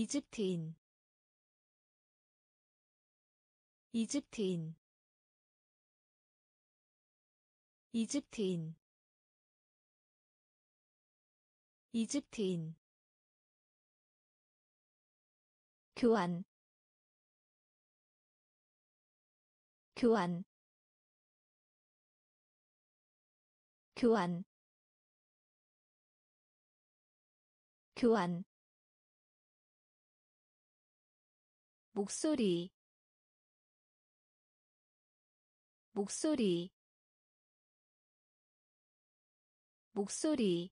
이집트인 이집트인 이집트인 이집트인. 교환 교환 교환. 교환 목소리 목소리 목소리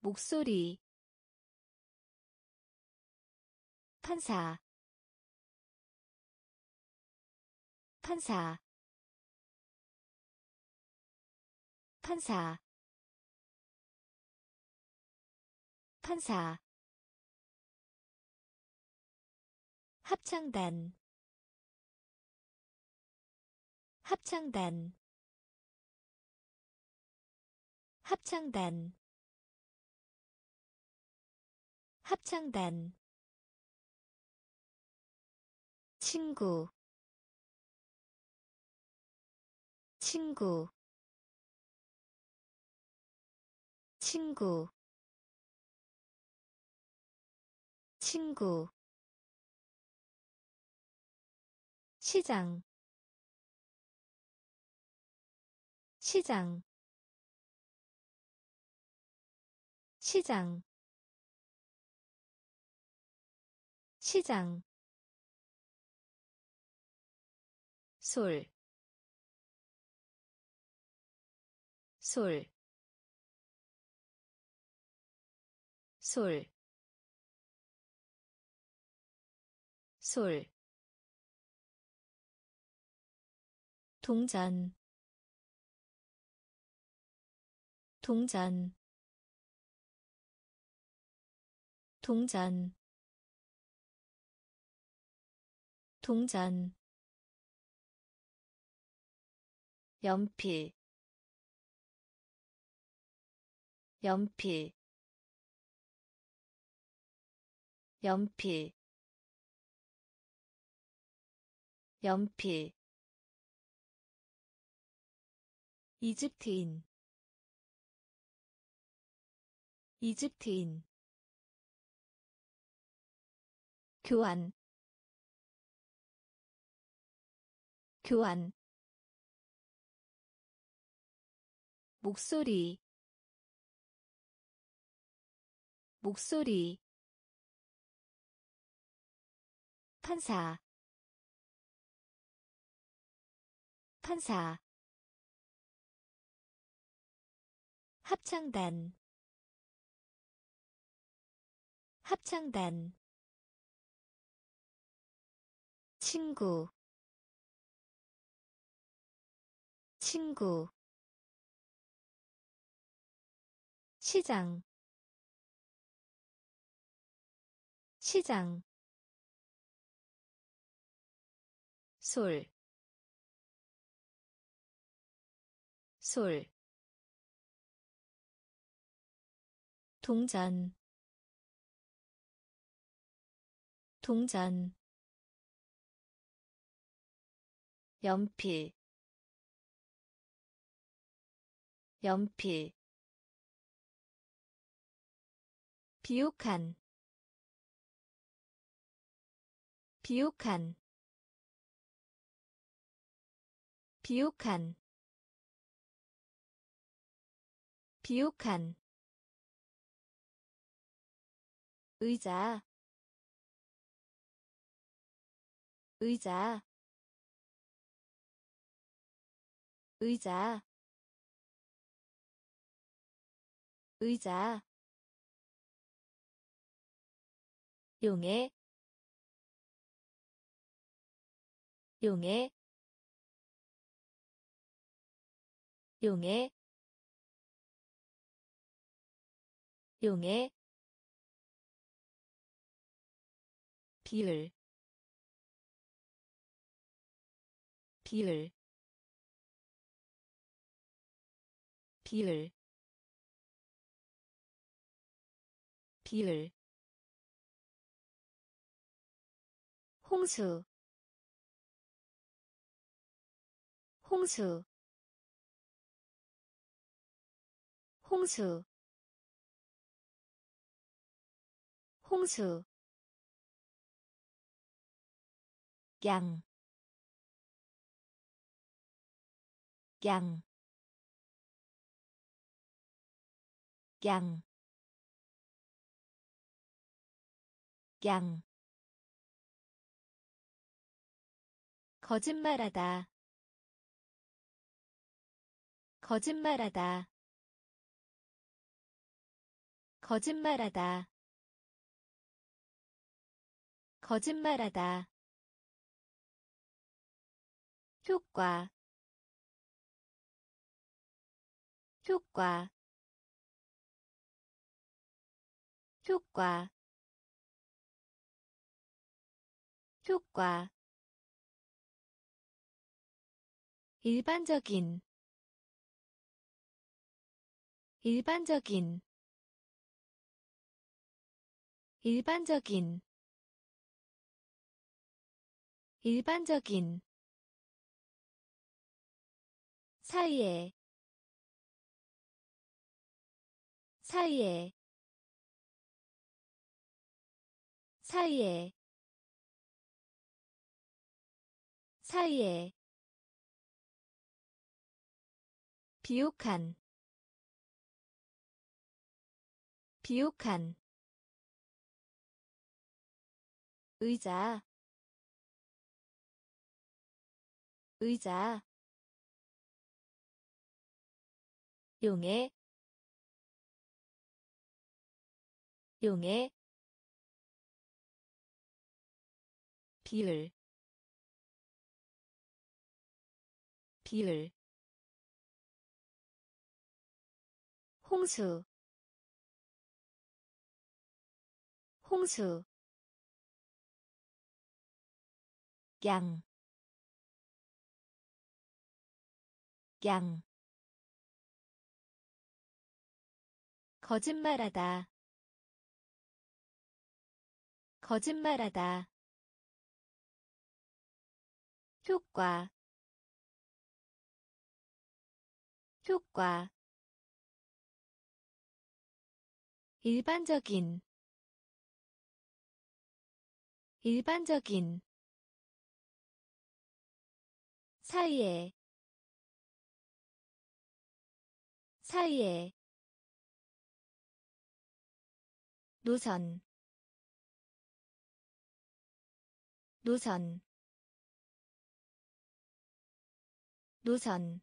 목소리. 판사 판사. 판사 판사 합창단. 합창단. 합창단. 합창단. 친구. 친구. 친구. 친구 시장 시장 시장 시장. 솔, 솔, 솔, 솔, 동전, 동전, 동전, 동전. 연필. 연필. 연필. 연필 이집트인 이집트인 교환 교환 목소리 목소리 판사 판사 합창단. 합창단. 친구. 친구. 시장. 시장. 솔, 솔, 동전, 동전, 연필, 연필, 비옥한. 비옥한. 비옥한. 비옥한 의자 의자 의자 의자. 용해 용해 용해 용해 비율 비율 비율 비율 홍수. 홍수. 홍수. 홍수 양, 양, 양, 양. 거짓말하다, 거짓말하다, 거짓말하다, 거짓말하다. 효과 효과 효과 효과. 일반적인 일반적인 일반적인 일반적인 사이에 사이에 사이에 사이에. 비옥한 비옥한. 의자 의자 용해 용해 비율 비율 홍수 홍수 양, 양, 거짓말하다. 거짓말하다. 효과. 효과. 일반적인. 일반적인. 사이에. 사이에 노선. 노선. 노선.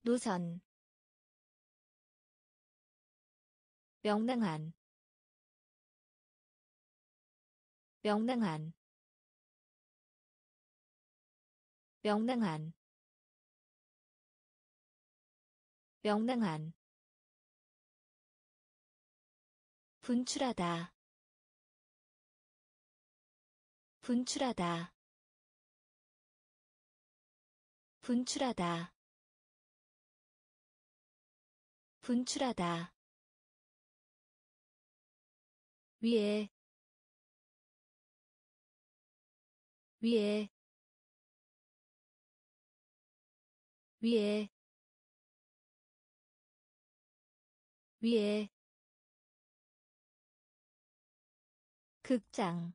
노선. 명랑한. 명랑한. 명랑한. 명랑한 분출하다. 분출하다. 분출하다. 분출하다. 위에. 위에. 위에. 위에 극장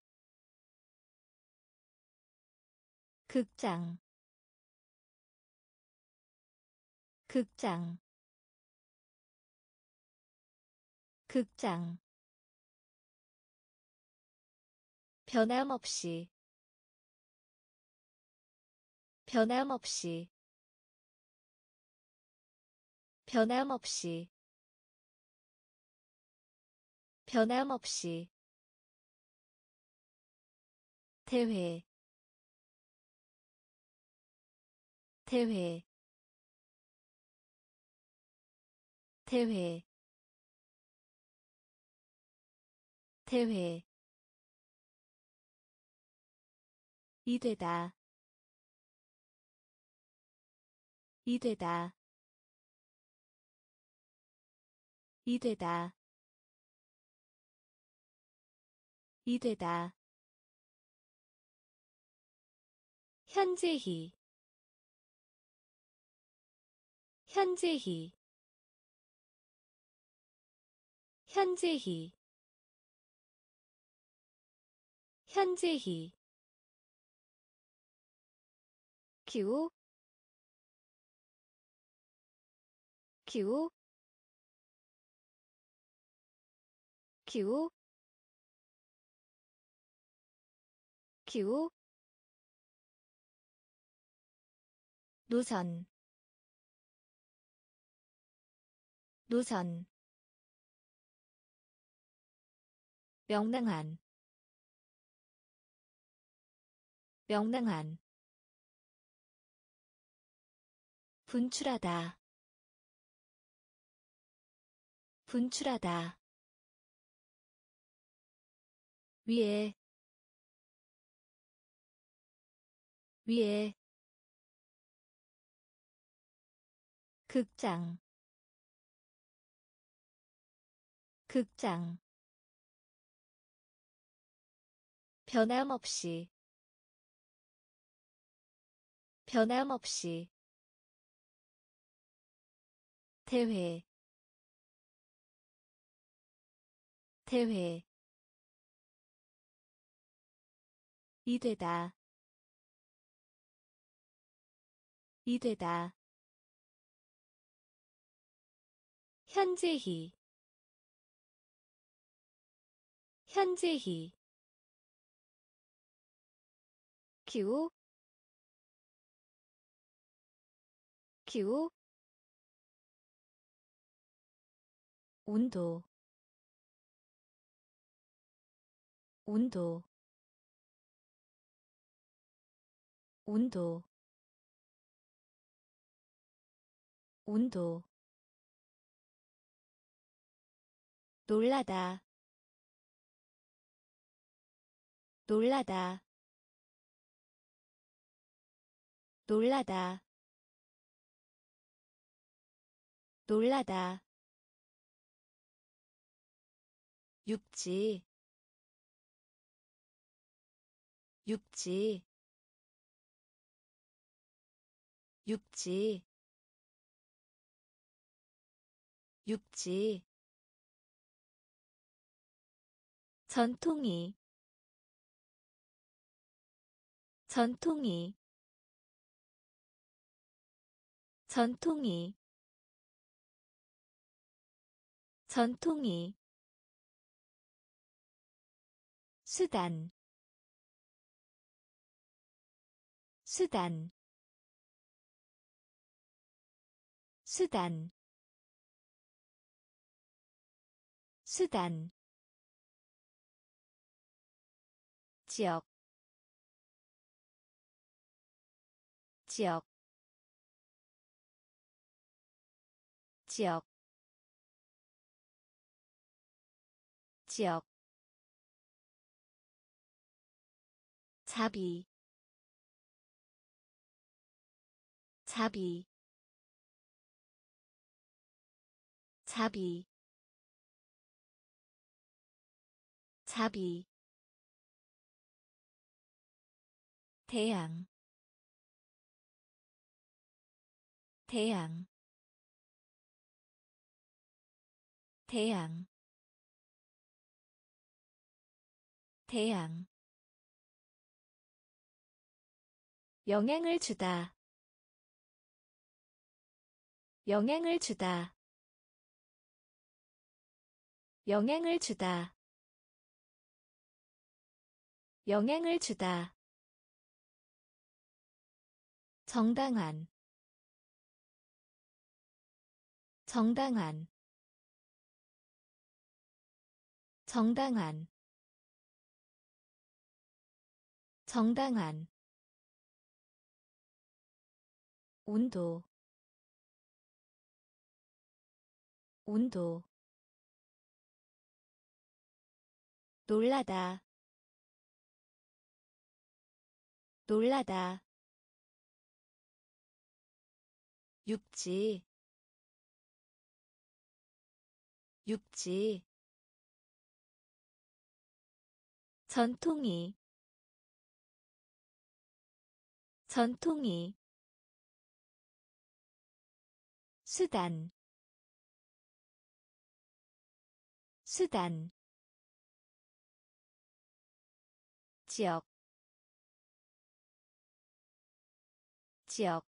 극장 극장 극장. 변함없이 변함없이 변함없이 변함없이 대회 대회 대회 대회. 이되다 이되다 이되다. 이되다 현재히 현재히 현재히 현재히. 기후 기후 기후 기후 노선. 노선. 명랑한. 명랑한. 분출하다. 분출하다. 위에. 위에 극장 극장 변함없이 변함없이 대회 대회 이되다 이되다 현재히 현재히 기후 기후 온도 온도 온도 온도 놀라다. 놀라다. 놀라다. 놀라다. 육지. 육지. 육지. 육지 전통이 전통이 전통이 전통이. 수단 수단. 수단 수단 지역 지역 지역 지역. 자비 자비. 자비 자비 태양. 태양. 태양. 태양. 영향을 주다. 영향을 주다. 영향을 주다. 영향을 주다 정당한 정당한 정당한 정당한. 온도 온도. 놀라다 놀라다 육지 육지 전통이 전통이 수단 수단 지역 지역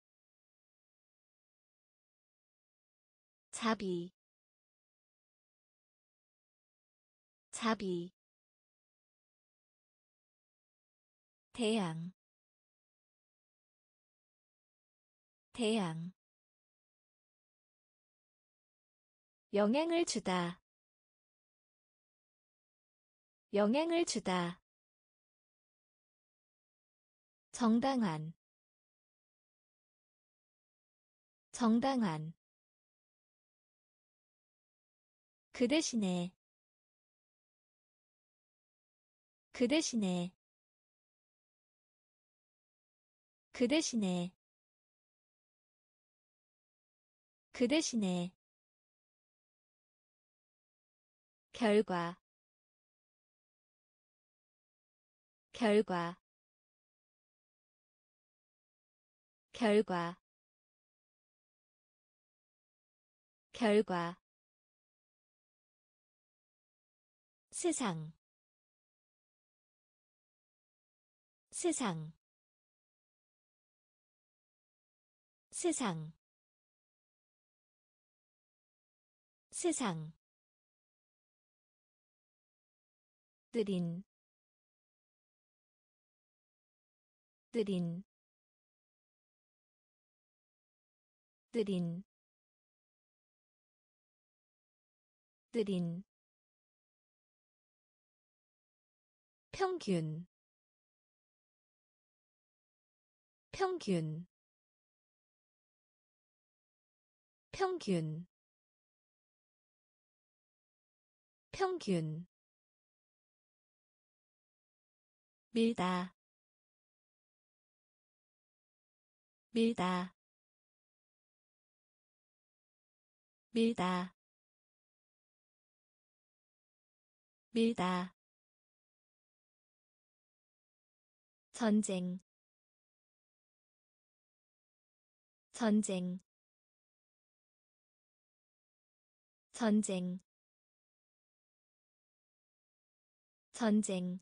자비 자비 태양 태양. 영향을 주다 영향을 주다. 정당한 정당한 그 대신에 그 대신에 그 대신에 그 대신에. 결과 결과. 결과. 결과 세상. 세상. 세상. 세상. 느린. 느린. 느린. 느린 평균. 평균. 평균. 평균. 밀다. 밀다. 밀다. 밀다 전쟁 전쟁 전쟁 전쟁.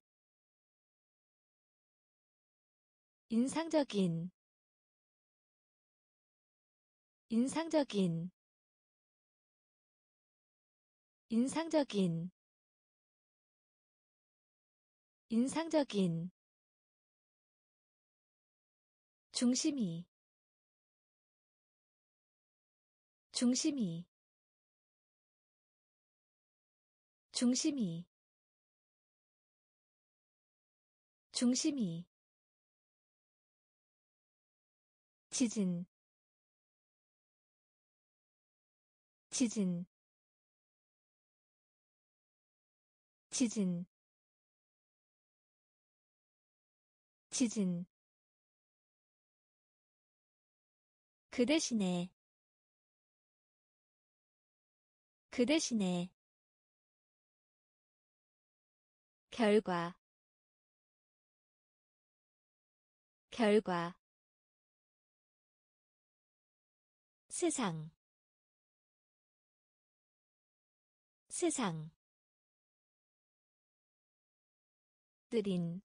인상적인 인상적인 인상적인 인상적인 중심이 중심이 중심이 중심이. 지진 지진. 지진 지진 그 대신에. 그 대신에. 결과. 결과. 세상. 세상. 느린.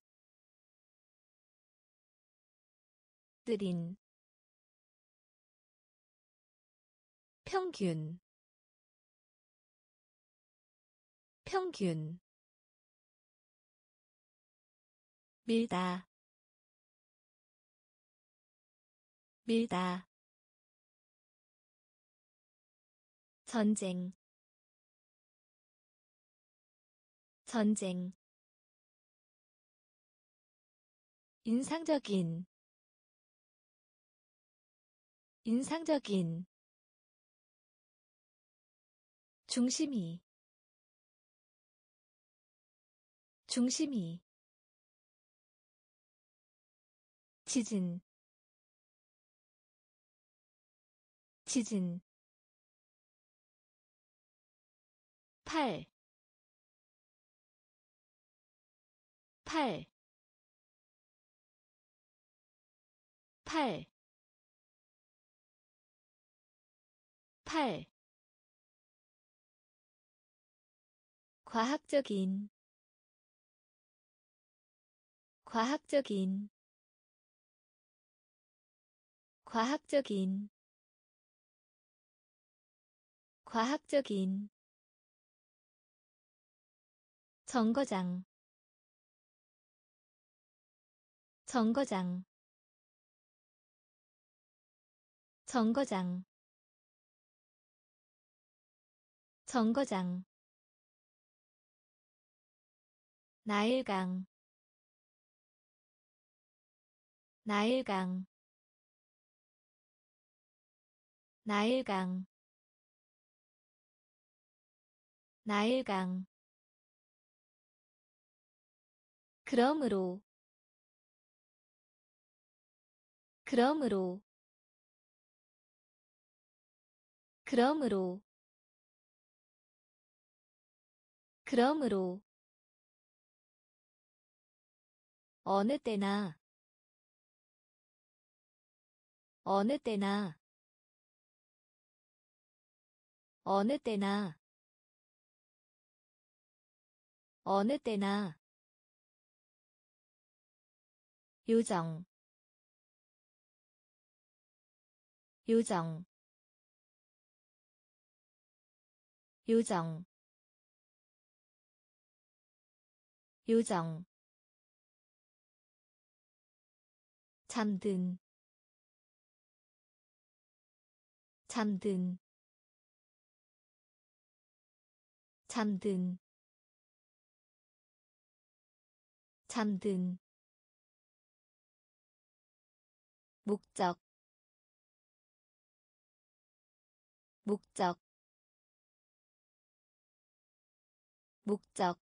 느린 평균 평균 밀다 밀다. 전쟁 전쟁. 인상적인 인상적인 중심이 중심이 지진 지진 팔, 팔, 팔, 팔. 과학적인 과학적인 과학적인 과학적인. 정거장 정거장 정거장 정거장 나일강 나일강 나일강 나일강. 그러므로 그러므로 그러므로 그러므로 어느 때나. 어느 때나. 어느 때나. 어느 때나. 요정. 요정. 요정. 요정 잠든 잠든 잠든 잠든. 목적 목적 목적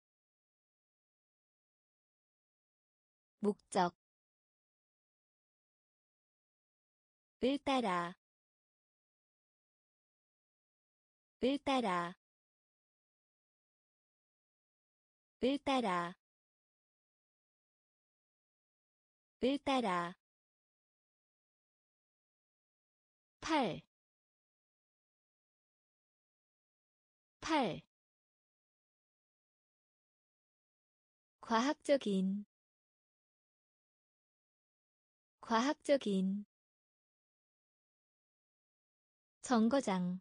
목적 을 따라. 을 따라. 을 따라. 을 따라. 팔, 팔, 과학적인, 과학적인, 정거장,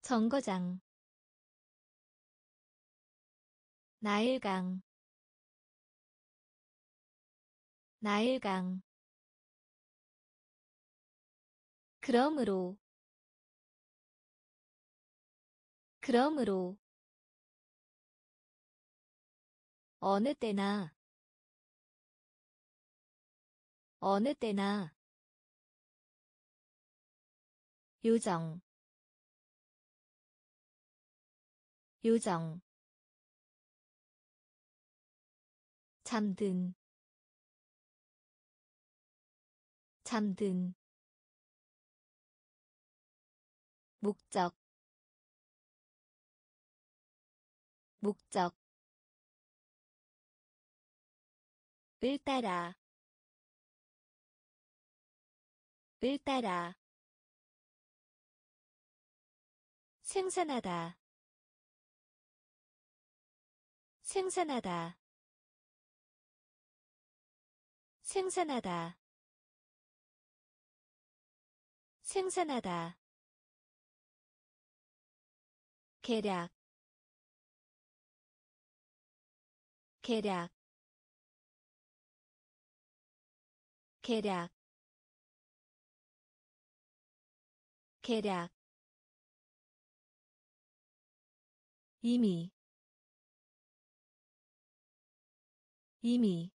정거장, 나일강, 나일강, 그러므로. 그러므로. 어느 때나. 어느 때나 요정 요정 잠든 잠든 목적 목적. 을 따라 을 따라 생산하다. 생산하다. 생산하다. 생산하다. 계략. 계략. 계략. 계략 이미 이미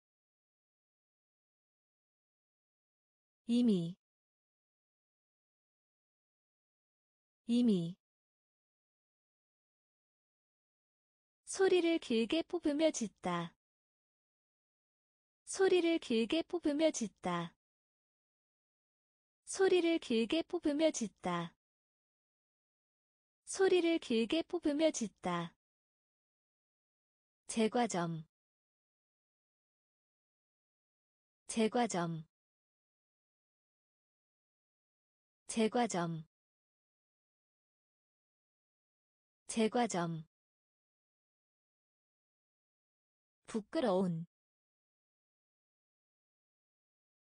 이미 이미 소리를 길게 뽑으며 짖다. 소리를 길게 뽑으며 짖다. 소리를 길게 뽑으며 짖다. 소리를 길게 뽑으며 짖다. 제과점. 제과점. 제과점. 제과점. 부끄러운.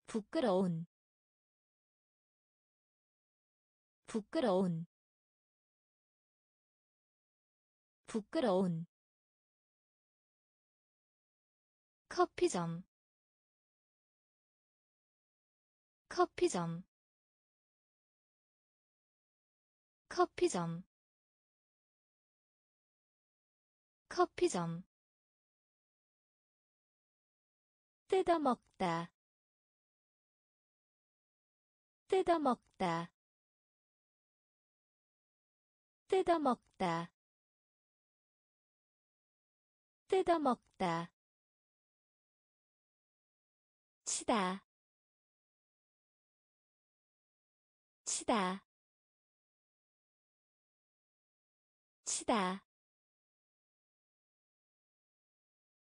부끄러운. 부끄러운 부끄러운 커피점 커피점 커피점 커피점. 뜯어먹다 뜯어먹다 뜯어먹다 뜯어먹다. 치다. 치다. 치다.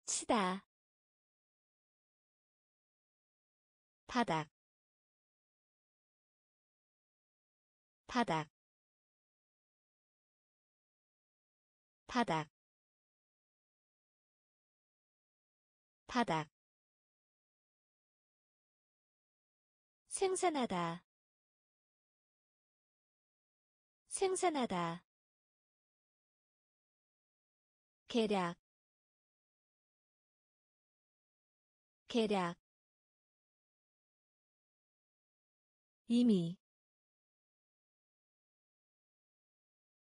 치다. 바닥. 바닥. 바닥 바닥 생산하다. 생산하다. 계략. 계략. 이미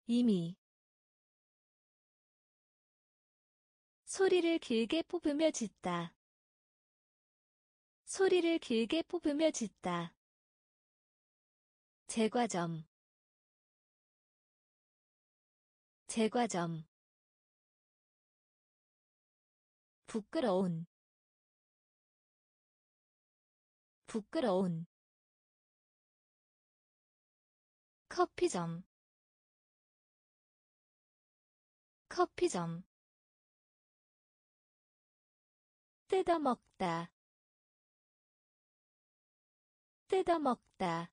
이미 소리를 길게 뽑으며 짖다. 소리를 길게 뽑으며 짖다. 제과점. 제과점. 부끄러운. 부끄러운. 커피점. 커피점 뜯어먹다. 뜯어먹다.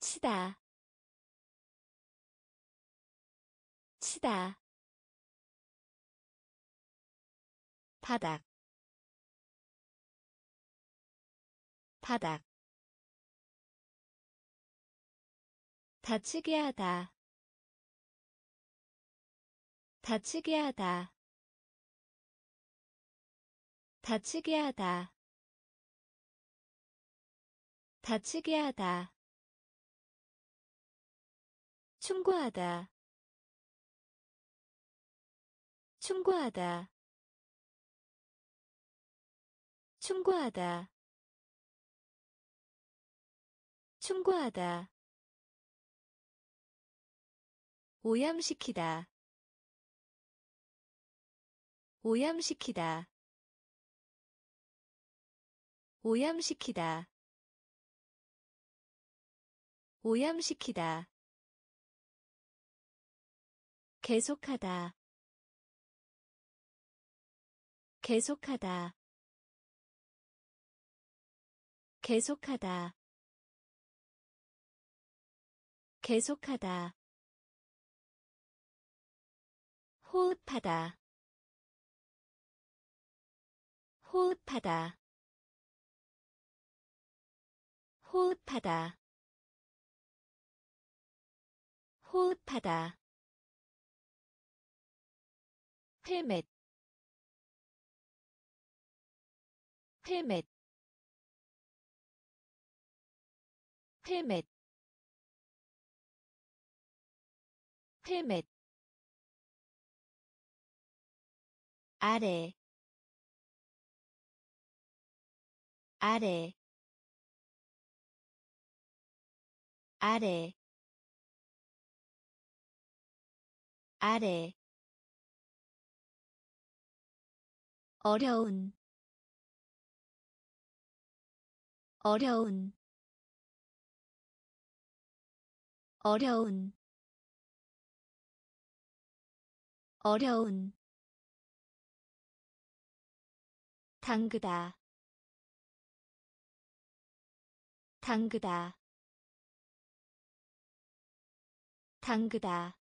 치다. 치다. 바닥. 바닥. 다치게 하다. 다치게 하다 다치게 하다. 다치게 하다. 충고하다. 충고하다. 충고하다. 충고하다. 오염시키다. 오염시키다 오염시키다. 오염시키다. 계속하다. 계속하다. 계속하다. 계속하다. 호흡하다. 호흡하다 호흡하다. 호흡하다. 헬멧. 헬멧. 헬멧. 헬멧. 아래. 아래 아래 아래. 어려운 어려운. 어려운 어려운. 당그다 당그다 당그다.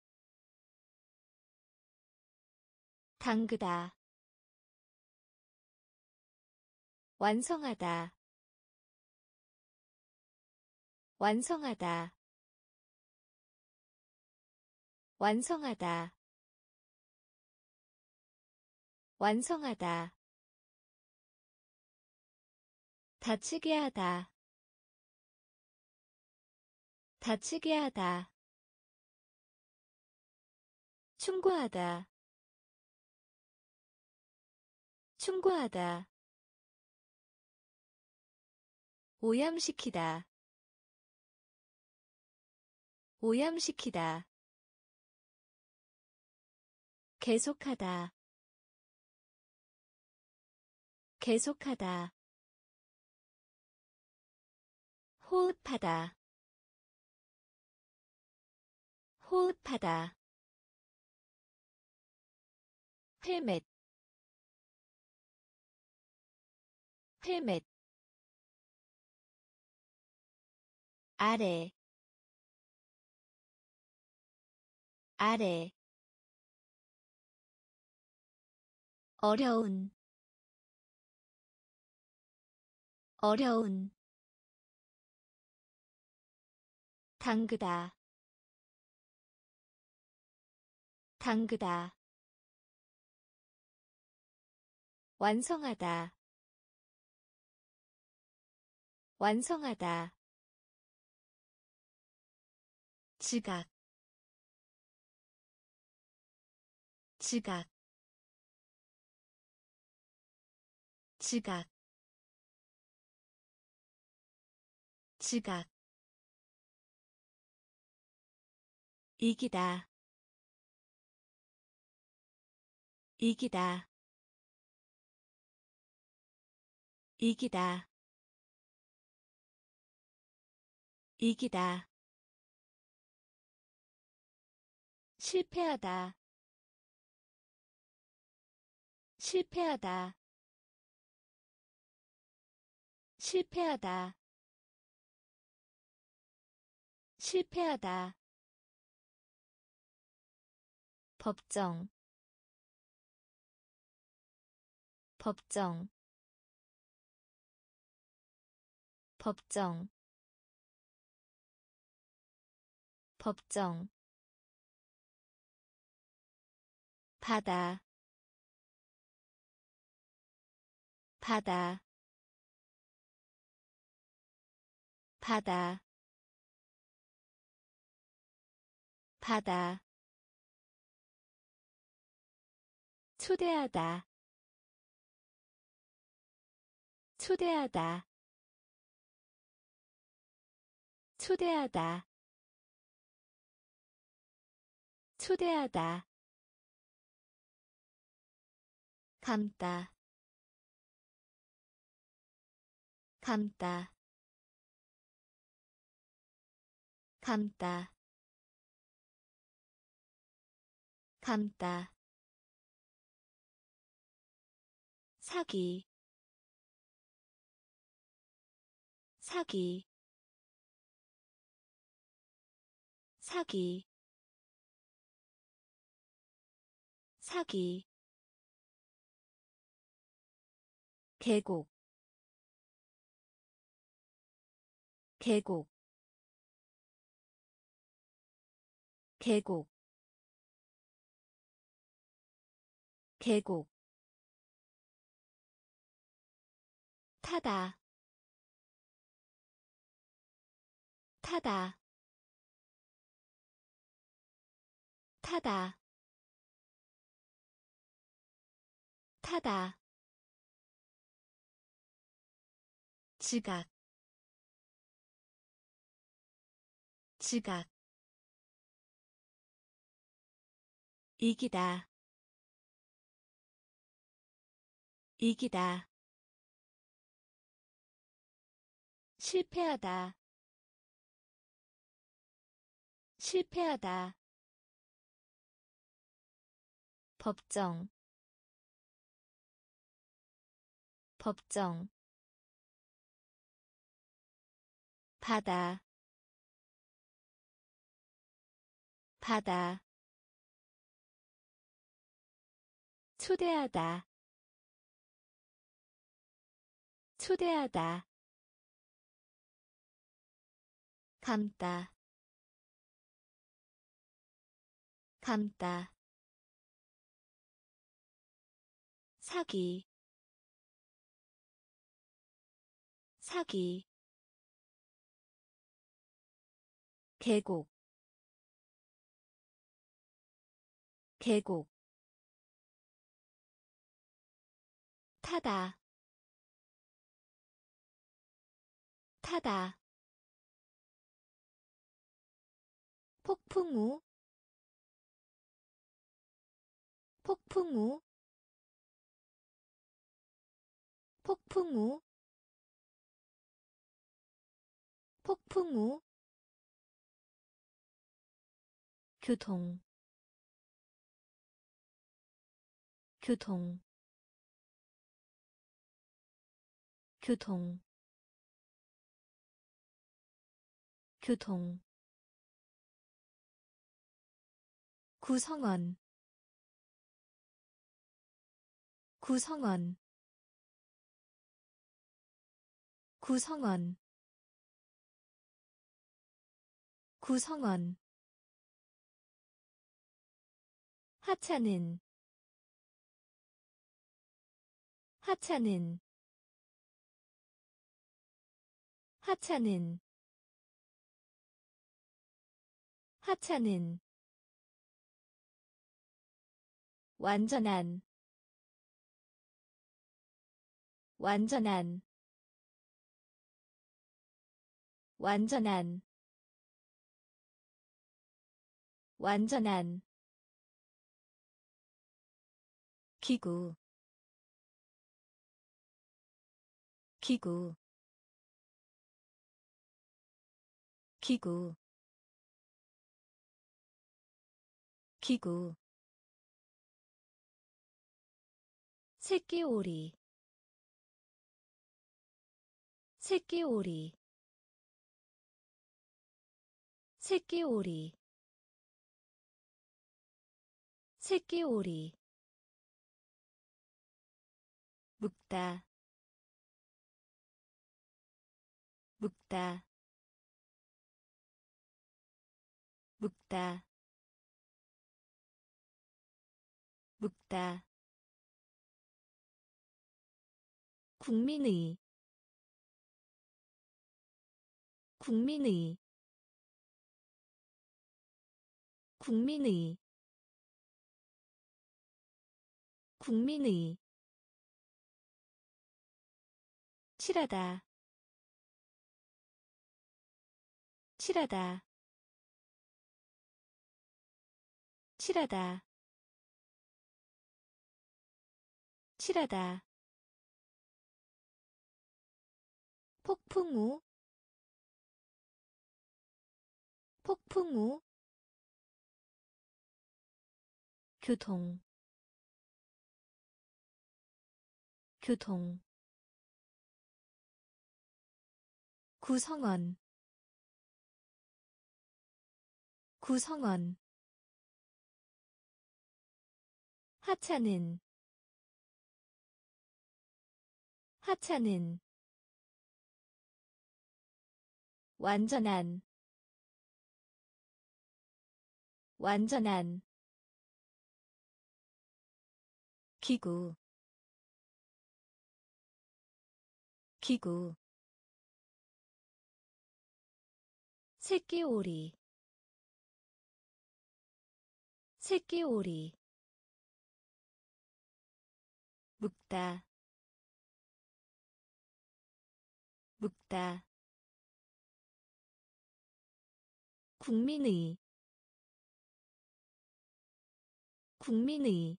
당그다. 완성하다. 완성하다. 완성하다. 완성하다. 다치게 하다. 다치게 하다 충고하다. 충고하다. 오염시키다. 오염시키다. 계속하다. 계속하다. 호흡하다. 호흡하다 헬멧 헬멧 아래. 아래. 어려운. 어려운. 당그다. 당그다 완성하다. 완성하다. 지각. 지각. 지각. 지각. 이기다. 이기다 이기다. 이기다. 실패하다. 실패하다. 실패하다. 실패하다. 법정. 법정 법정 법정 바다 바다 바다 바다. 초대하다 초대하다 초대하다. 초대하다. 감다. 감다. 감다. 감다. 사기. 사기 사기 사기 계곡 계곡 계곡 계곡. 타다 타다 타다. 타다. 지각. 지각. 이기다. 이기다. 실패하다. 실패하다 법정 법정 바다 바다 초대하다 초대하다 감다 감다 사기 사기 계곡 계곡 타다 타다 폭풍우 폭풍우 폭풍우 폭풍우 교통 교통 교통 교통. 구성원 구성원 구성원. 구성원. 하찮은. 하찮은. 하찮은. 하찮은. 완전한. 완전한 완전한 완전한 기구 기구 기구 기구. 새끼오리 새끼오리 새끼오리. 새끼오리. 묵다. 묵다. 묵다. 묵다. 국민의. 국민의 국민의 국민의. 칠하다. 칠하다. 칠하다. 칠하다. 폭풍우? 폭풍우 교통 교통 구성원 구성원 하찮은 하찮은 완전한 완전한 기구 기구 새끼오리 새끼오리 묵다 묵다 국민의 국민의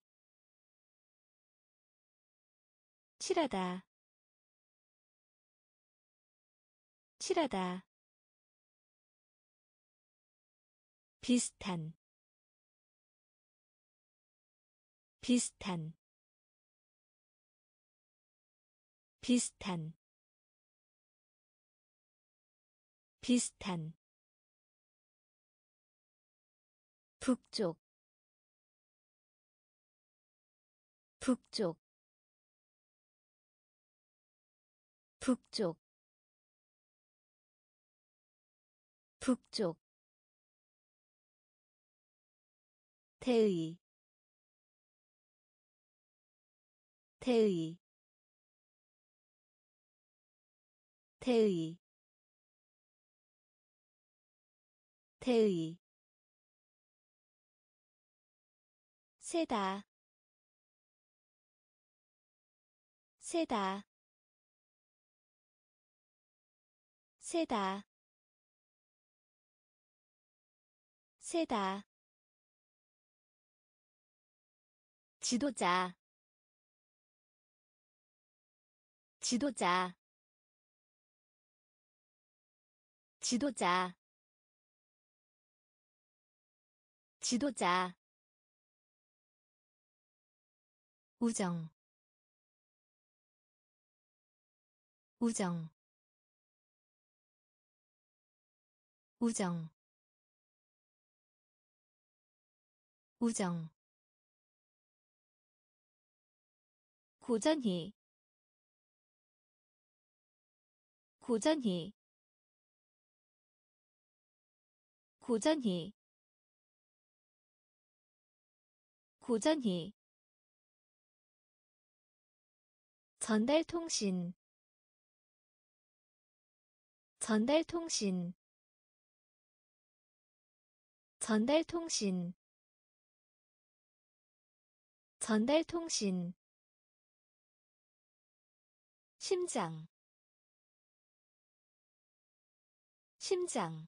칠하다. 칠하다. 비슷한. 비슷한. 비슷한. 비슷한. 북쪽. 북쪽 북쪽 북쪽 태의 태의 태의 태의. 세다 세다 세다. 세다. 지도자. 지도자. 지도자. 지도자. 우정. 우정 우정 우정. 고전히 고전히 고전히 고전히 전달통신 전달통신 전달통신. 전달통신. 심장. 심장.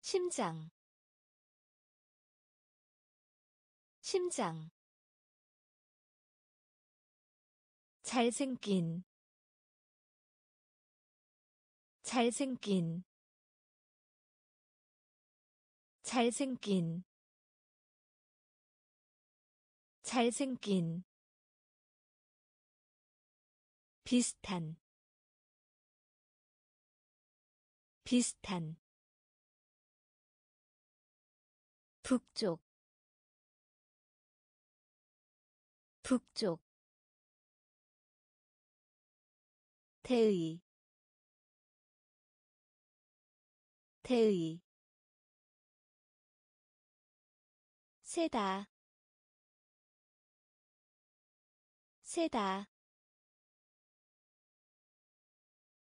심장. 심장. 잘생긴. 잘생긴 잘생긴 잘생긴 비슷한 비슷한 북쪽 북쪽 태의 태의 세다. 세다.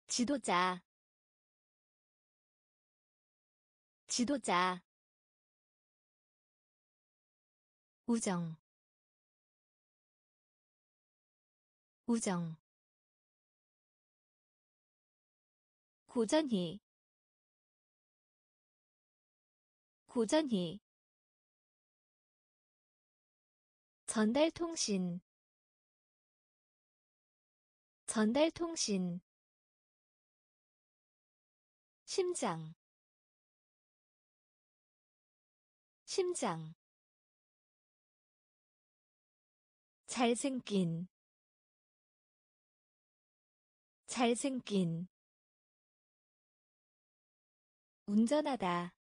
지도자. 지도자. 우정. 우정. 고전히 고전히 전달통신. 전달통신. 심장. 심장. 잘생긴. 잘생긴. 운전하다.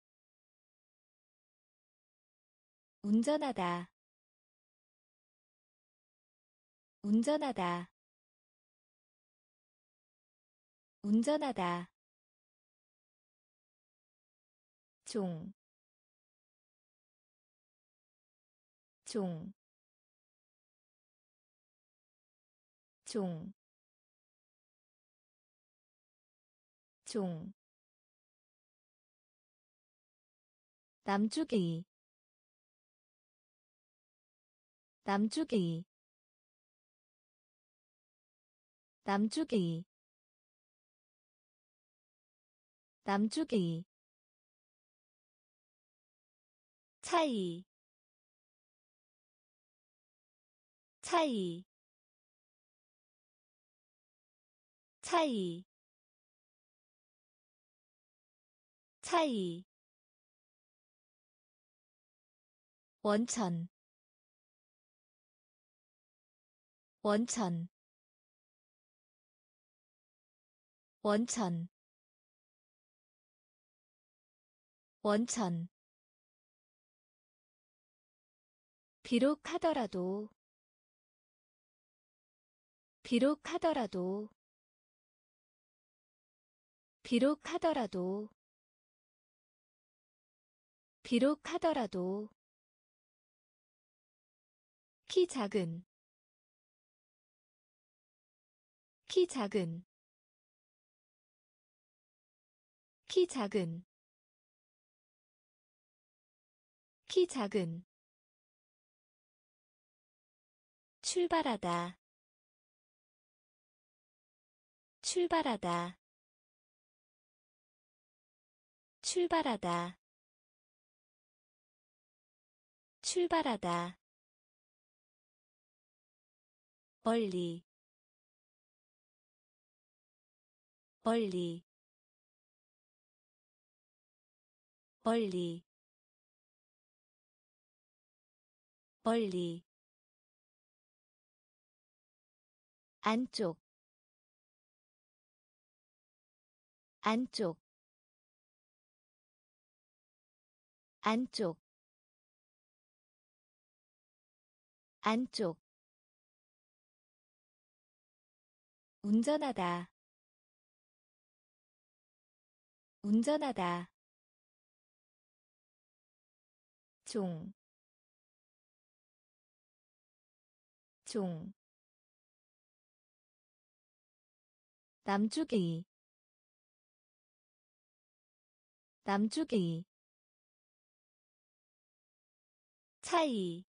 운전하다 운전하다. 운전하다. 종, 종, 종, 종. 남쪽의 남쪽의 남쪽의 남쪽의 차이. 차이. 차이. 차이. 원천. 원천 원천 원천. 비록 하더라도 비록 하더라도 비록 하더라도 비록 하더라도. 키 작은 키 작은 키 작은 키 작은 출발하다 출발하다 출발하다 출발하다. 멀리 멀리 멀리 멀리 안쪽 안쪽 안쪽 안쪽. 운전하다 운전하다 종, 종, 남주기, 남주기, 차이,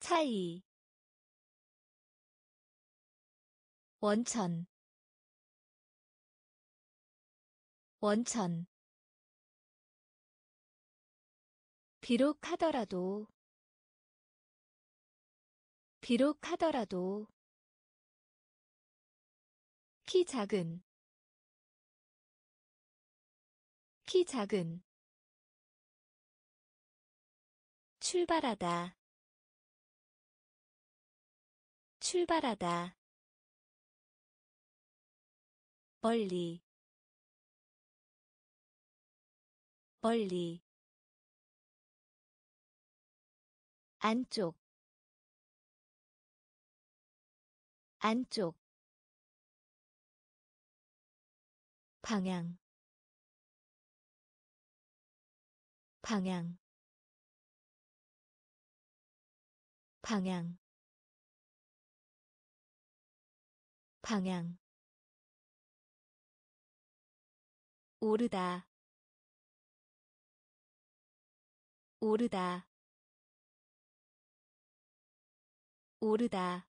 차이, 원천, 원천, 비록 하더라도 비록 하더라도 키 작은 키 작은 출발하다 출발하다 멀리 멀리 안쪽 안쪽 방향 방향 방향 방향. 오르다 오르다 오르다.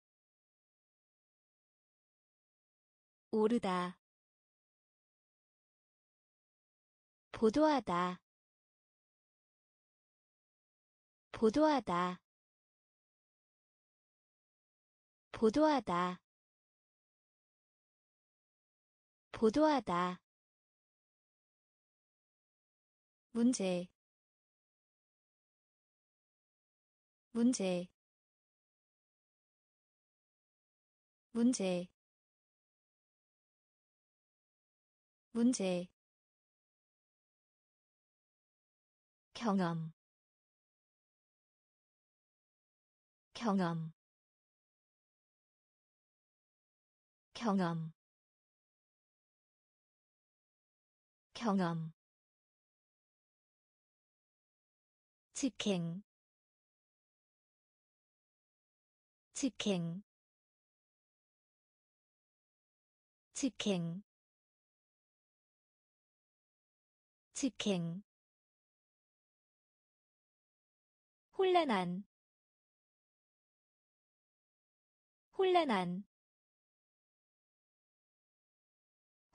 오르다. 보도하다. 보도하다. 보도하다. 보도하다. 문제. 문제 문제 문제 경험 경험 경험 경험. 직행 직행 직행. 직행. 혼란한. 혼란한.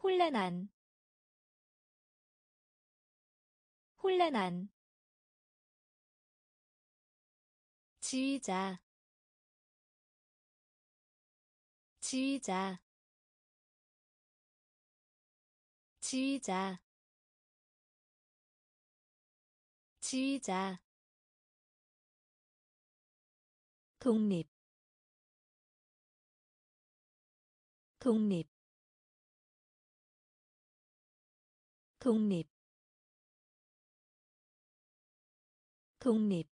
혼란한. 혼란한. 지휘자. 지휘자 지휘자. 지휘자. 독립. 독립. 독립. 독립.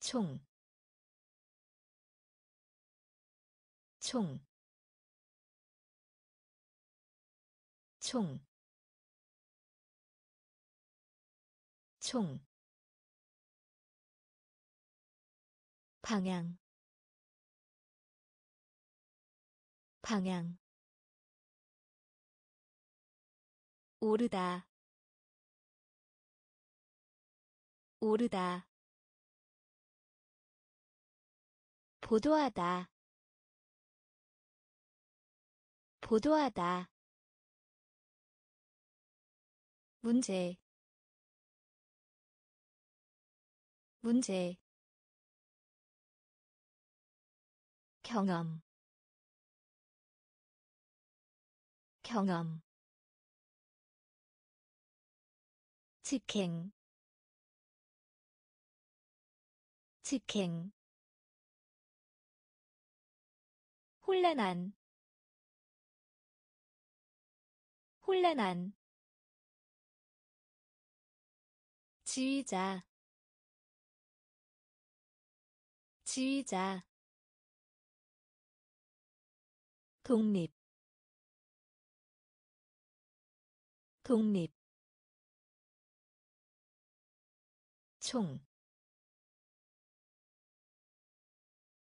총, 총, 총, 총, 방향, 방향, 오르다, 오르다 보도하다 보도하다 문제 문제 경험 경험 직행 직행 혼란한 혼란한 지휘자. 지휘자. 독립. 독립. 총,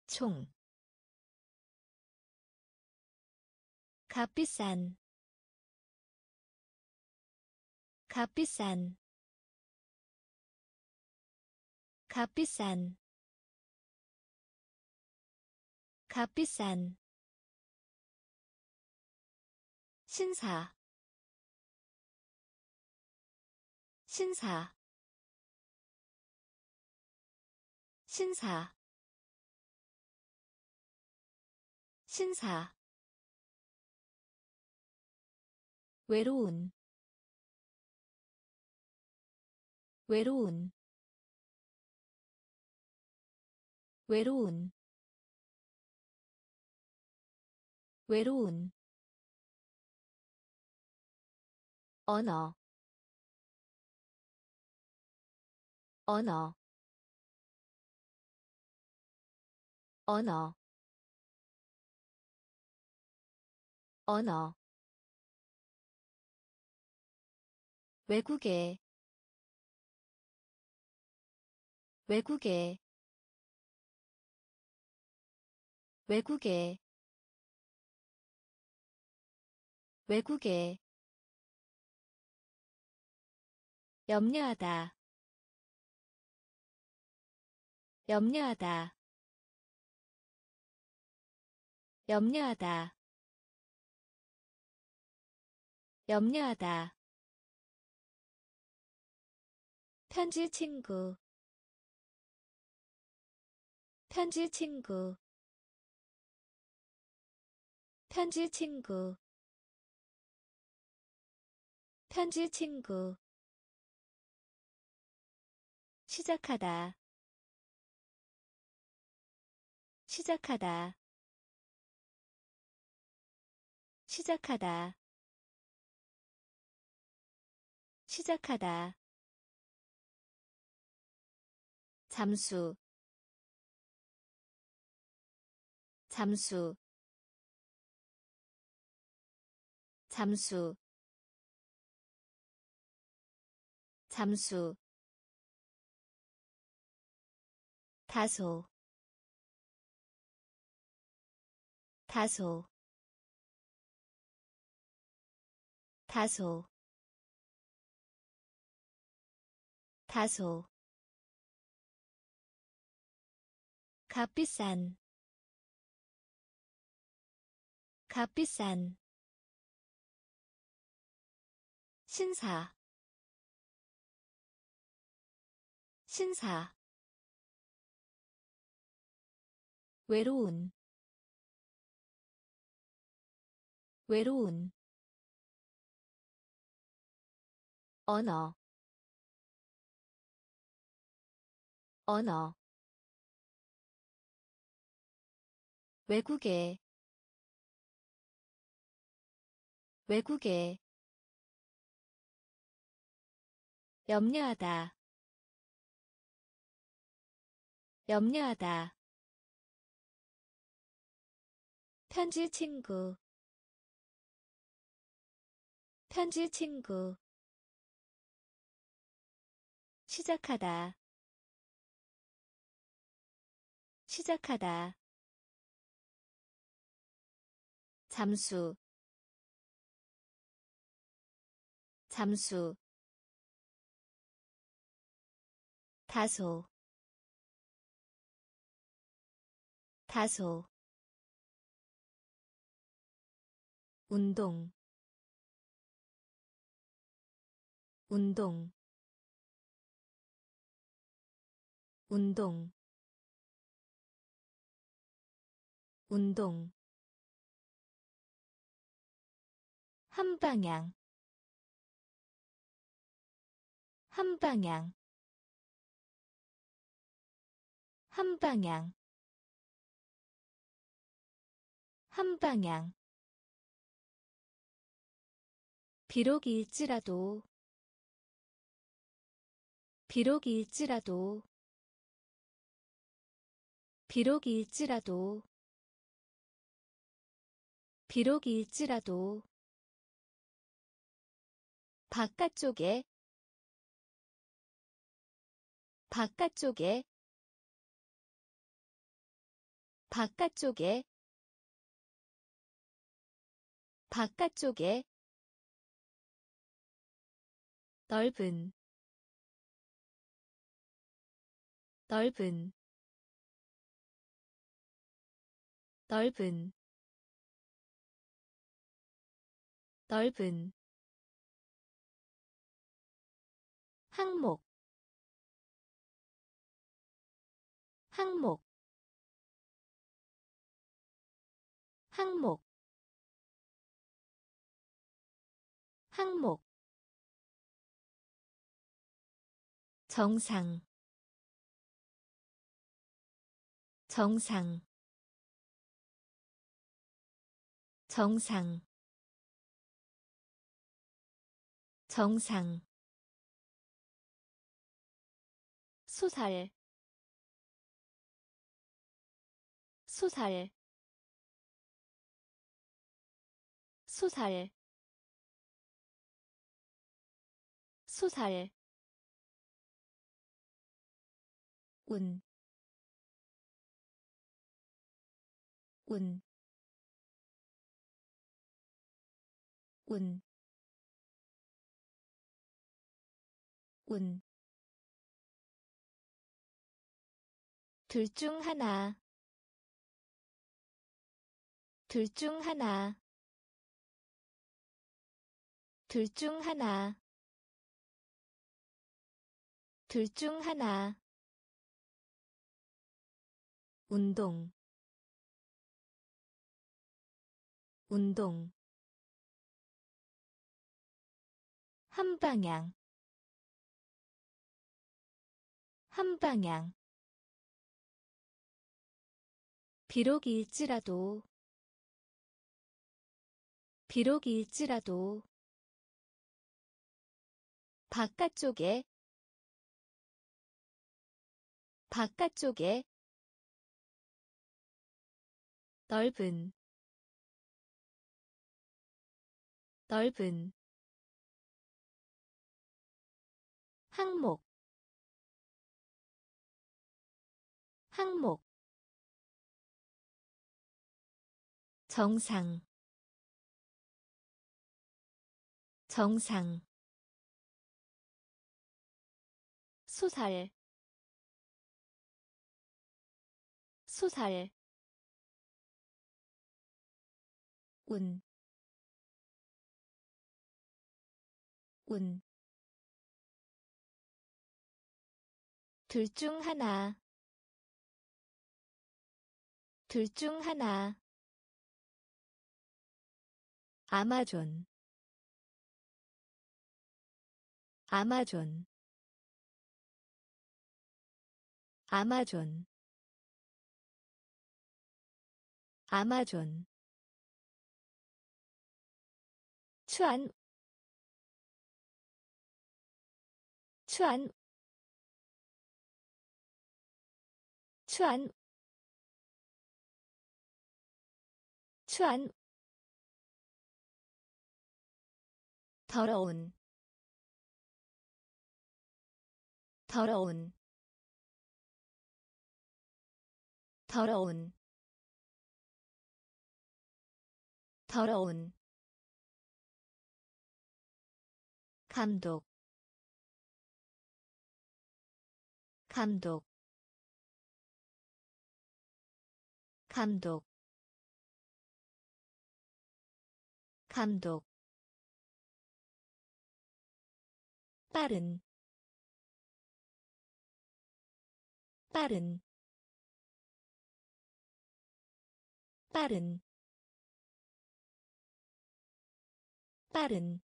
총, 값비싼. 값비싼 값비싼 값비싼 신사 신사 신사 신사. 외로운 외로운 외로운 외로운. 언어 언어. 언어. 언어. 외국에 외국에 외국에 외국에 염려하다 염려하다 염려하다 염려하다. 편지 친구 편지 친구 편지 친구. 편지 친구. 시작하다. 시작하다. 시작하다. 시작하다. 잠수. 잠수 잠수 잠수 다소 다소 다소 다소. 값비싼 값비싼 신사. 신사. 외로운. 외로운. 언어. 언어. 외국에. 외국에 염려하다. 염려하다. 편지 친구. 편지 친구. 시작하다. 시작하다. 잠수. 잠수 다소 다소 운동 운동 운동 운동. 한 방향 한 방향 한 방향. 한 방향. 비록일지라도. 비록일지라도. 비록일지라도. 비록일지라도. 바깥쪽에. 바깥쪽에 바깥쪽에 바깥쪽에 넓은 넓은 넓은 넓은. 항목 항목 항목 항목 정상 정상 정상 정상. 소살 소살 소살 소살 운, 운, 운, 운. 둘 중 하나, 둘 중 하나, 둘 중 하나, 둘 중 하나. 운동. 운동. 한 방향. 한 방향. 비록일지라도. 비록일지라도 바깥쪽에 바깥쪽에 넓은 넓은 항목 항목 정상 정상 소살 소살 운, 운. 둘 중 하나, 둘 중 하나. 아마존. 아마존 아마존 아마존 추안 추안 추안 추안. 더러운 더러운 더러운 더러운 감독 감독 감독 감독. 빠른 빠른 빠른 빠른.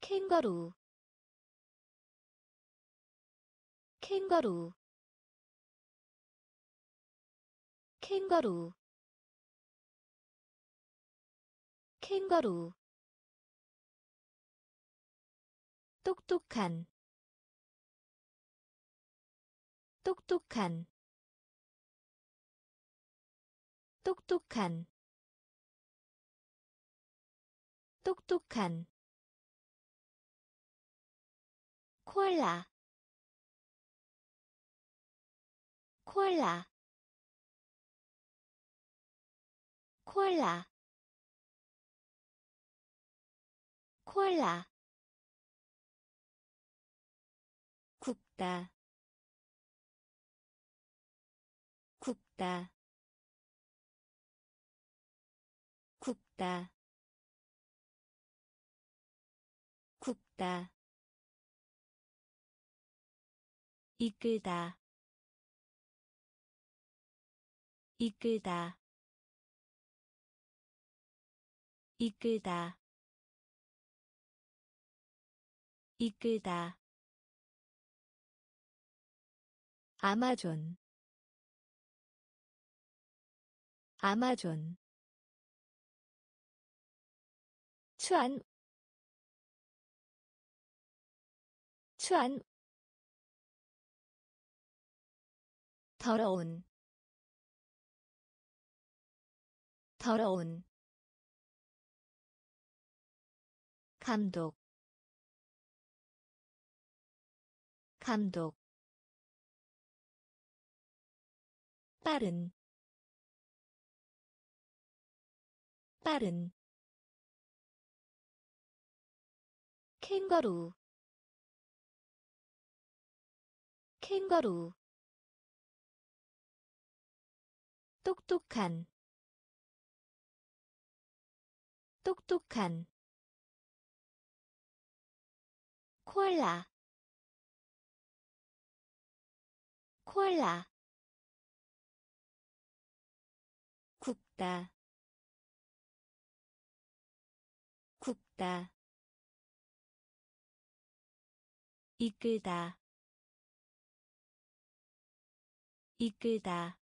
캥거루 캥거루 캥거루 캥거루. 똑똑한 똑똑한 똑똑한. 똑똑한. 코알라. 코알라. 코알라. 코알라. 굽다. 굽다 굽다. 굽다. 이끌다. 이끌다. 이끌다. 이끌다. 아마존. 아마존 추안 추안 더러운 더러운 감독 감독 빠른 빠른 캥거루. 캥거루. 똑똑한. 똑똑한. 코알라. 코알라. 굽다. 굽다 이끌다. 이끌다.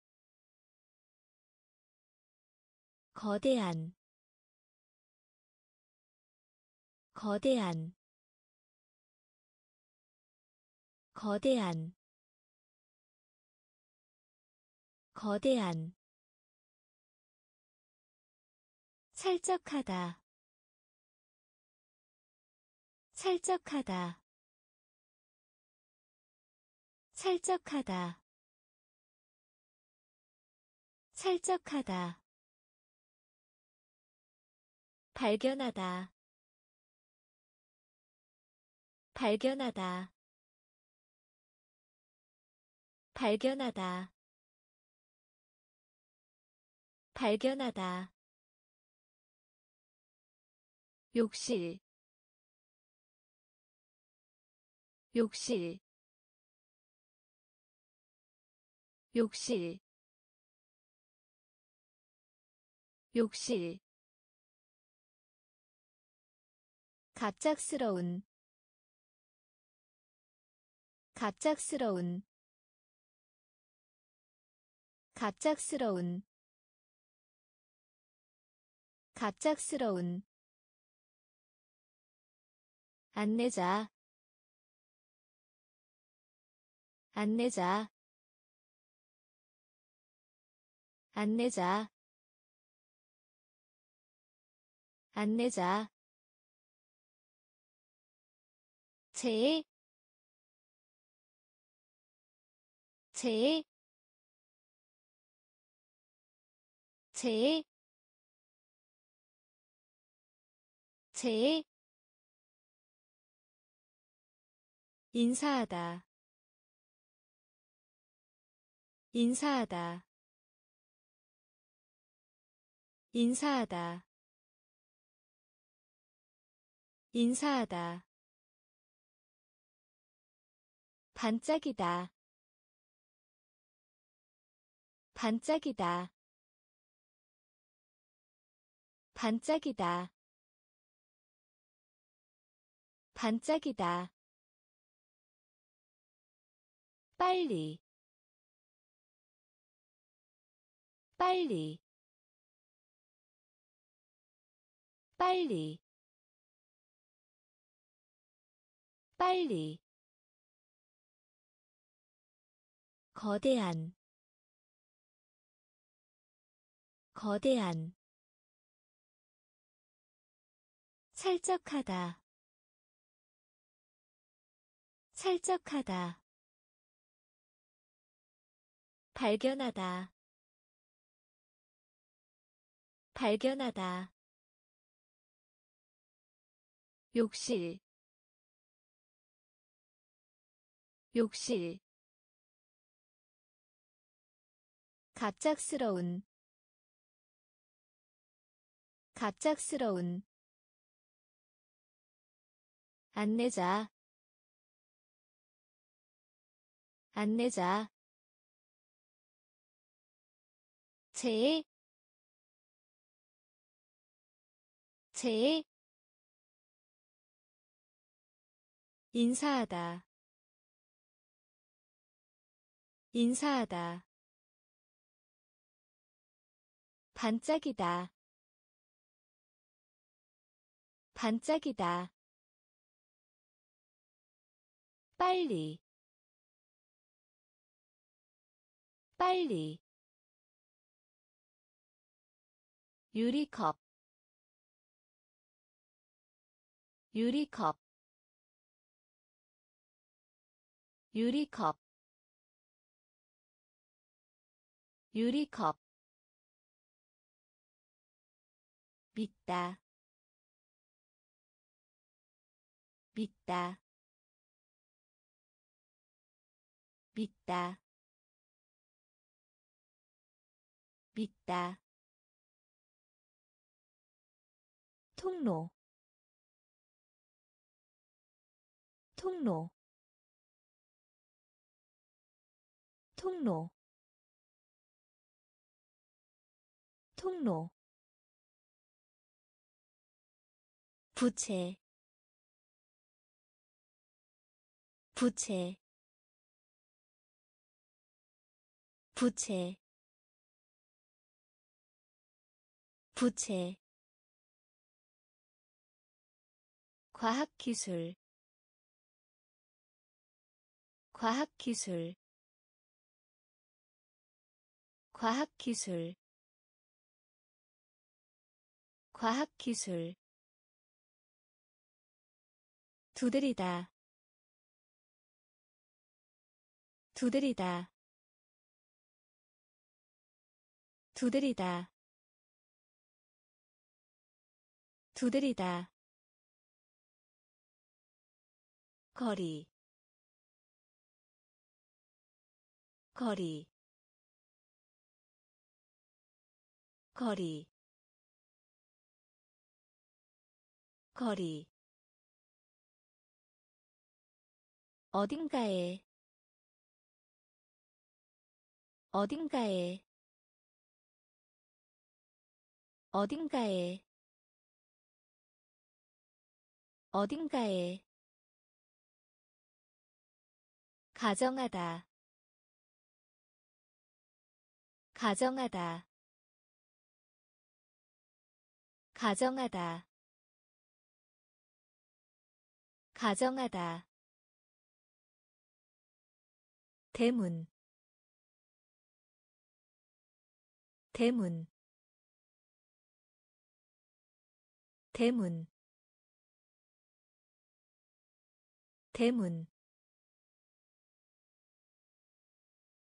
거대한. 거대한. 거대한. 거대한. 살짝하다. 살짝하다 살짝하다. 살짝하다. 발견하다. 발견하다. 발견하다. 발견하다. 욕실. 욕실 욕실 욕실 갑작스러운 갑작스러운 갑작스러운 갑작스러운. 안내자. 안내자 안내자. 안내자. 제, 제, 제, 제, 인사하다, 인사하다, 인사하다, 인사하다. 반짝이다. 반짝이다. 반짝이다. 반짝이다. 빨리. 빨리 빨리. 빨리. 거대한. 거대한. 살짝하다. 살짝하다. 발견하다. 발견하다 욕실 욕실 갑작스러운 갑작스러운 안내자 안내자 제, 제, 인사하다, 인사하다, 반짝이다. 반짝이다. 빨리. 빨리. 유리컵. 유리컵 유리컵 유리컵 믿다 믿다 믿다 믿다. 통로 통로 통로 통로 부채 부채 부채 부채. 과학기술 과학기술 과학기술 과학기술 두드리다 두드리다 두드리다 두드리다. 거리 거리 거리 거리 어딘가에 어딘가에 어딘가에 어딘가에 가정하다 가정하다 가정하다. 가정하다. 대문. 대문. 대문. 대문.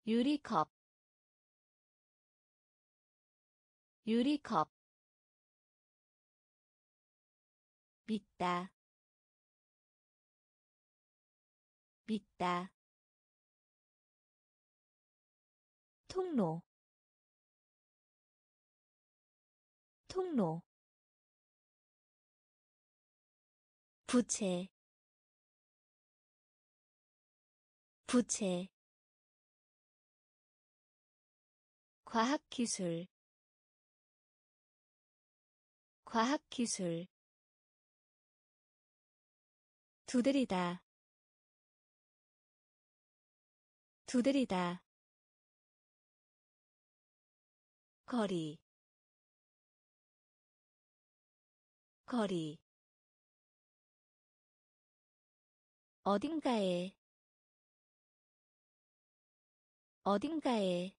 유리컵. 유리컵 믿다. 믿다. 통로. 통로. 부채. 부채. 과학기술. 과학기술 두드리다. 두드리다. 거리. 거리. 어딘가에. 어딘가에.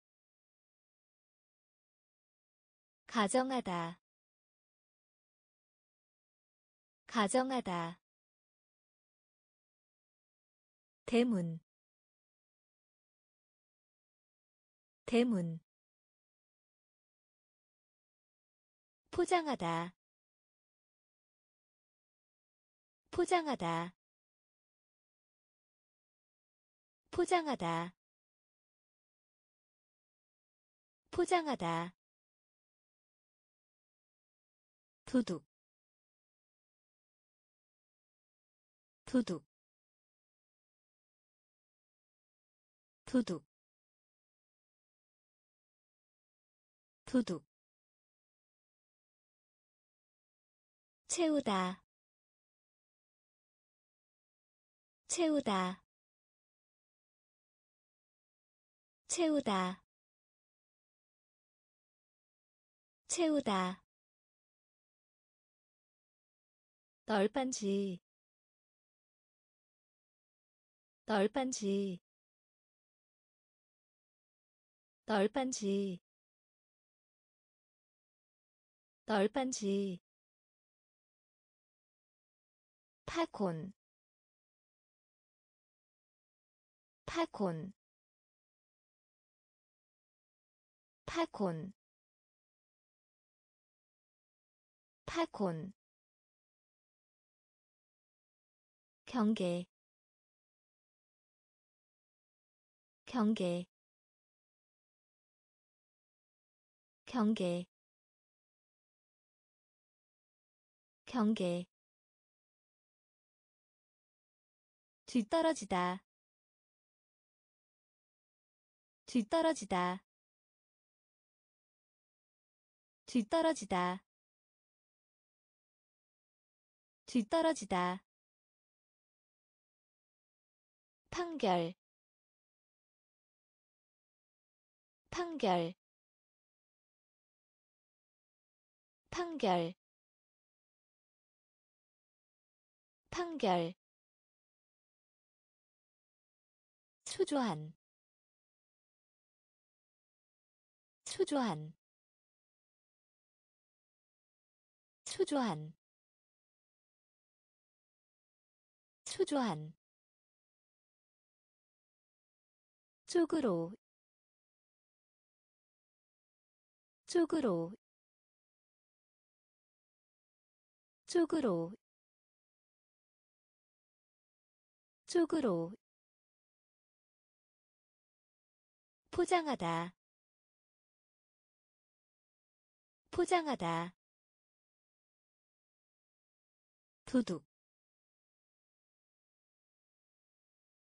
가정하다. 가정하다 대문. 대문. 포장하다. 포장하다. 포장하다. 포장하다. 도둑. 도둑 도둑 도둑 채우다 채우다 채우다 채우다. 널빤지 널빤지 널빤지 널빤지. 파콘 파콘 파콘 파콘 경계 경계 경계 경계 뒤떨어지다 뒤떨어지다 뒤떨어지다 뒤떨어지다. 판결 판결 판결. 판결. 초조한. 초조한. 초조한. 초조한. 쪽으로. 쪽으로 쪽으로 쪽으로 포장하다 포장하다. 도둑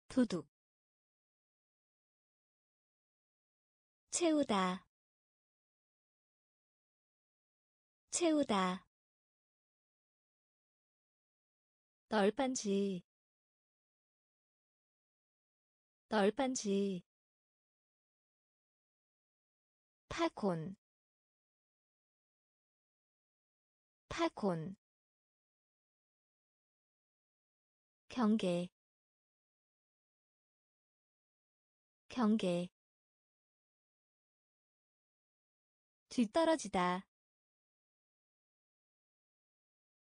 도둑. 채우다 채우다 널빤지 널빤지. 파콘 파콘 경계 경계. 뒤떨어지다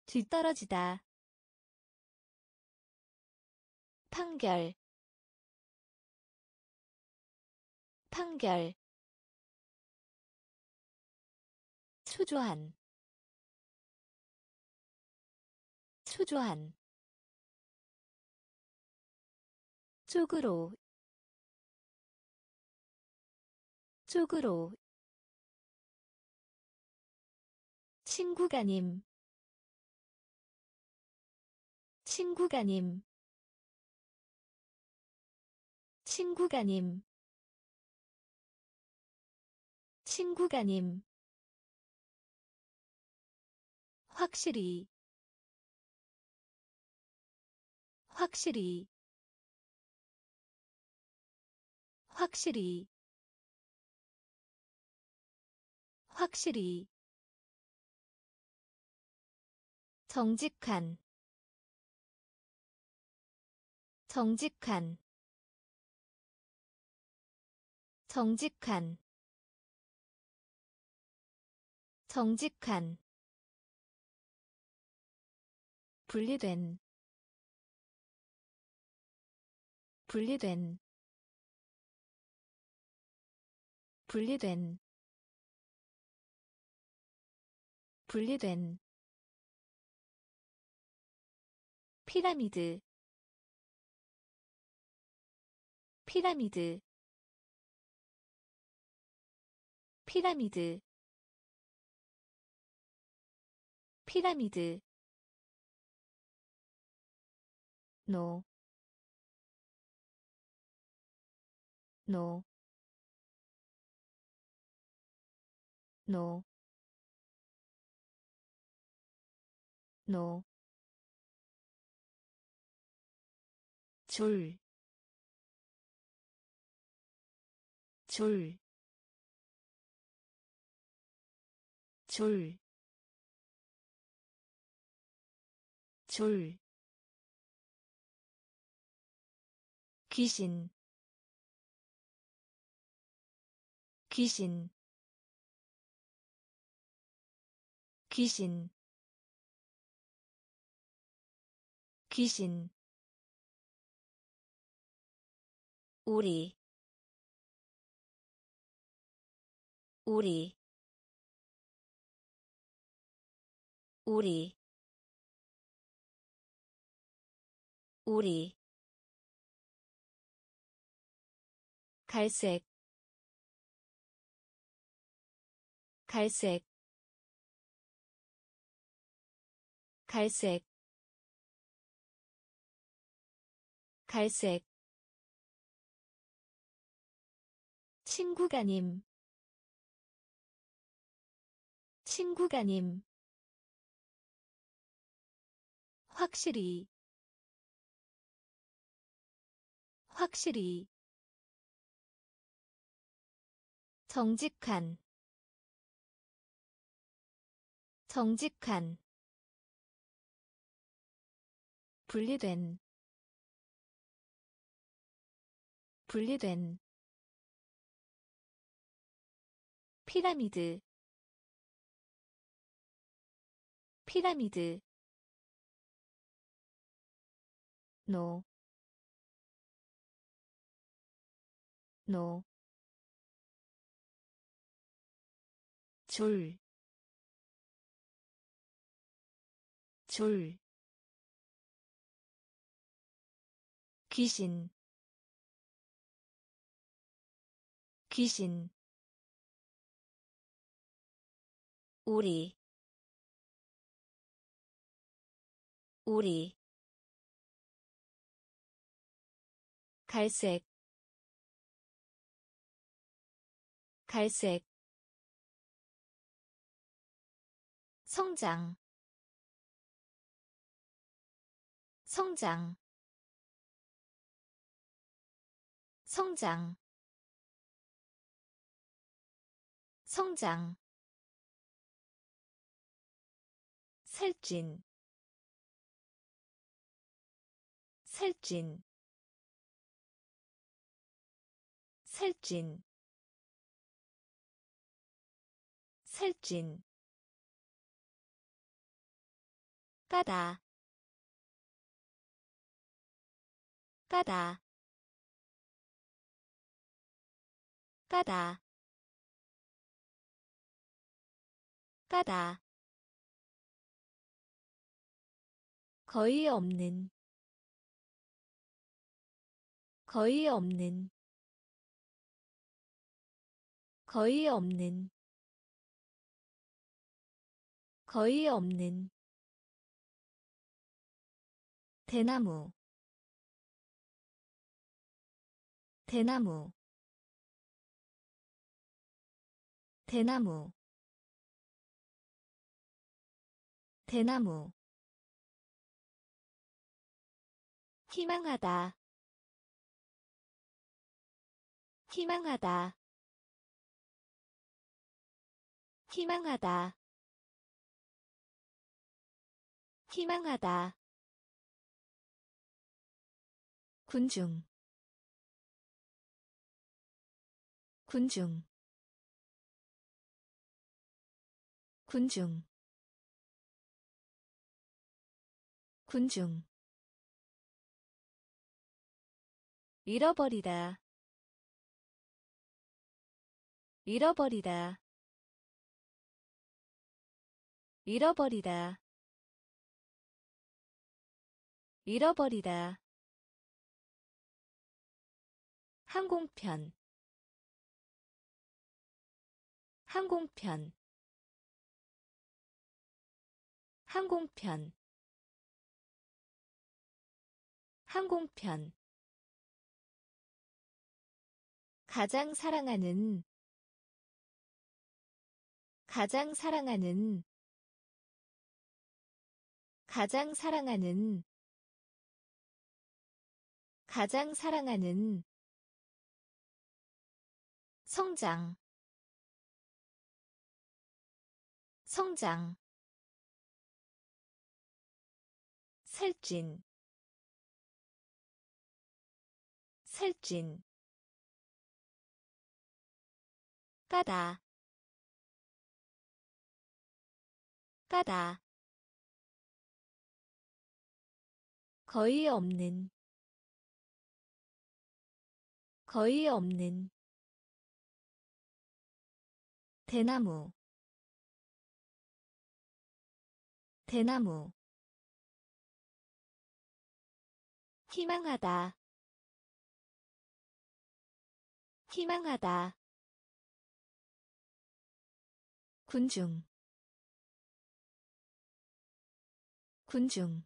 뒤떨어지다 판결. 판결. 초조한. 초조한. 쪽으로. 쪽으로. 친구가님 친구가님 친구가님. 친구가님. 확실히. 확실히. 확실히. 확실히. 정직한. 정직한 정직한 정직한 분리된 분리된 분리된 분리된. 피라미드 피라미드 피라미드. 피라미드. 노, 노, 노, 노, 줄, 줄, 줄, 줄, 귀신, 귀신, 귀신, 귀신. 우리 우리 우리 우리 갈색 갈색 갈색 갈색. 친구가님 친구가님 확실히 확실히 정직한 정직한 분리된 분리된 피라미드 피라미드 노, 노, 줄, 줄, 귀신, 귀신, 우리, 우리, 갈색 갈색. 성장 성장. 성장 성장. 살찐 살찐 살찐 살찐 까다 까다 까다 까다. 거의 없는 거의 없는 거의 없는 거의 없는 대나무 대나무 대나무 대나무. 희망하다 희망하다 희망하다. 희망하다. 군중. 군중. 군중. 군중. 잃어버리다. 잃어버리다 잃어버리다 잃어버리다 항공편. 항공편. 항공편. 항공편. 가장 사랑하는. 가장 사랑하는 가장 사랑하는 가장 사랑하는 성장 성장 살찐 살찐. 까다 까다 거의 없는 거의 없는 대나무 대나무. 희망하다 희망하다. 군중 군중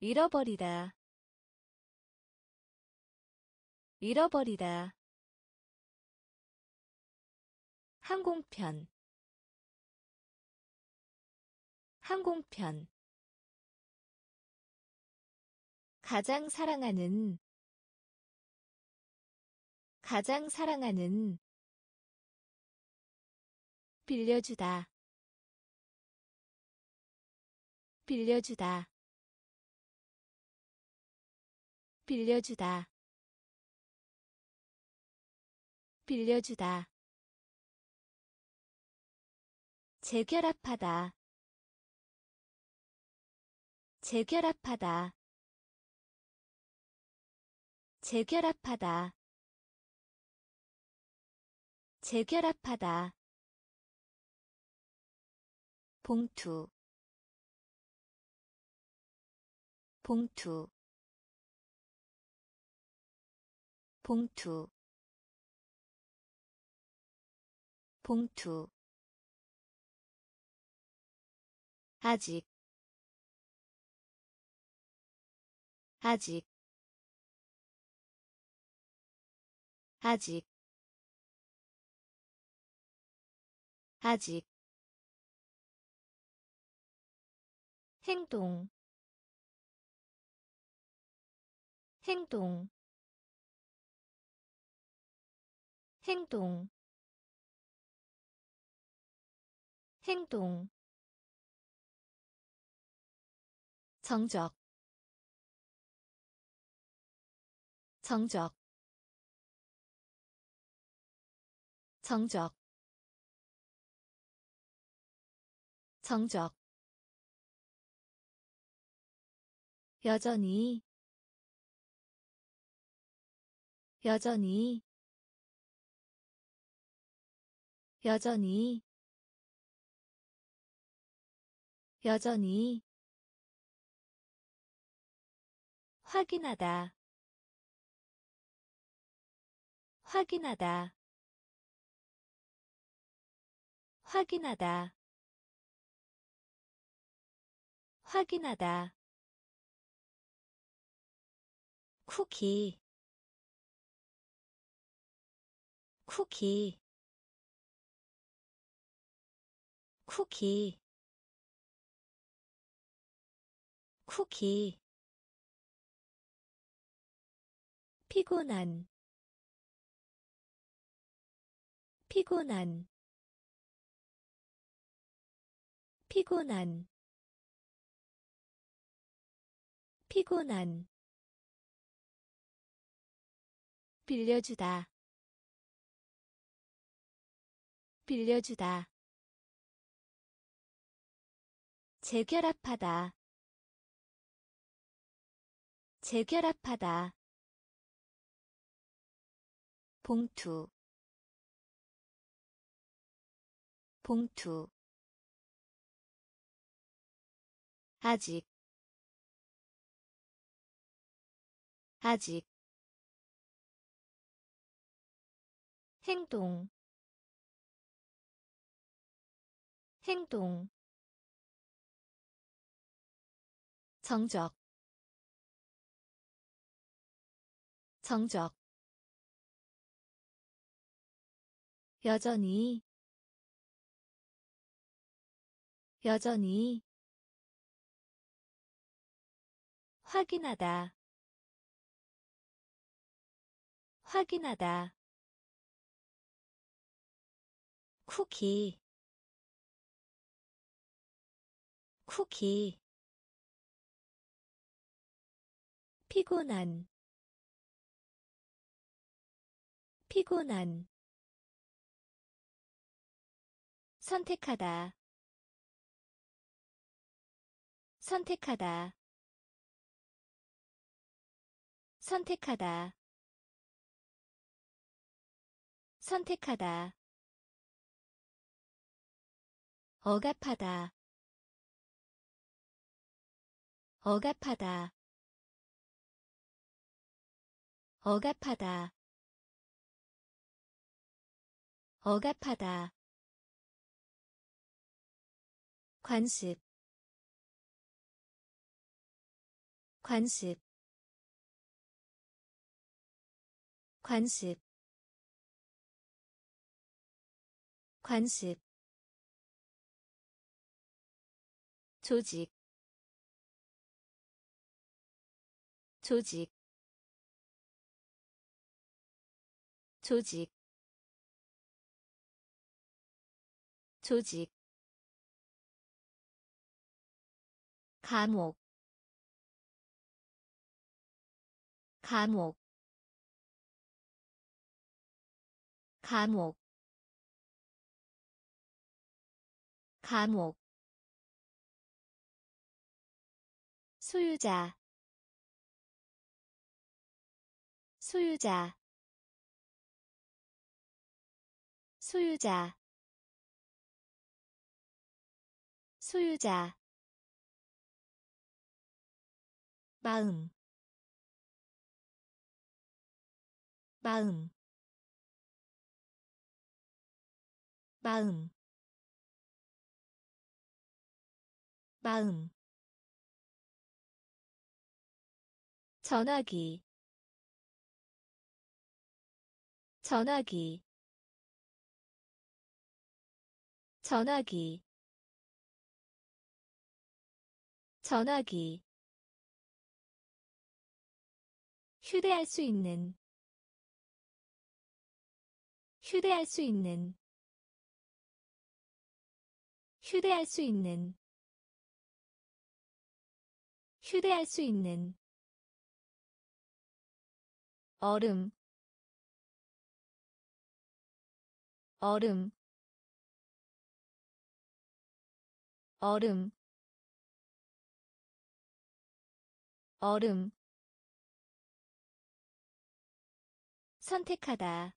잃어버리다. 잃어버리다. 항공편. 항공편. 가장 사랑하는. 가장 사랑하는. 빌려주다. 빌려주다 빌려주다. 빌려주다. 재결합하다. 재결합하다. 재결합하다. 재결합하다. 봉투. 봉투 봉투. 봉투. 아직. 아직. 아직. 아직. 행동. 행동 행동. 행동. 정적. 정적. 정적. 정적. 여전히. 여전히 여전히 여전히 확인하다 확인하다 확인하다 확인하다. 쿠키 쿠키 쿠키. 쿠키. 피곤한. 피곤한. 피곤한. 피곤한. 빌려주다. 빌려주다 재결합하다. 재결합하다. 봉투. 봉투. 아직. 아직. 행동. 행동 정적 정적 여전히 여전히 확인하다 확인하다 쿠키 쿠키 피곤한 피곤한 선택하다 선택하다 선택하다 선택하다. 억압하다 억압하다 억압하다. 억압하다. 관습. 관습. 관습. 관습. 조직. 조직 조직 조직 감옥 감옥 감옥 감옥. 소유자 소유자 소유자 소유자 마음 마음 마음 마음. 전화기 전화기 전화기 전화기 휴대할 수 있는 휴대할 수 있는 휴대할 수 있는 휴대할 수 있는 얼음 얼음 얼음 얼음. 선택하다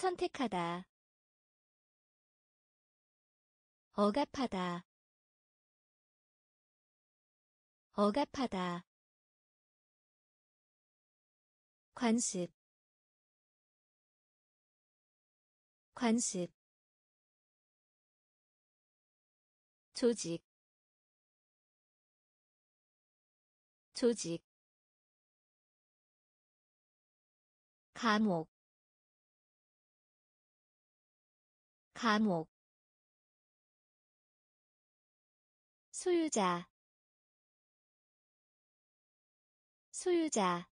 선택하다. 억압하다 억압하다. 관습 관습 조직 조직 감옥 감옥 소유자 소유자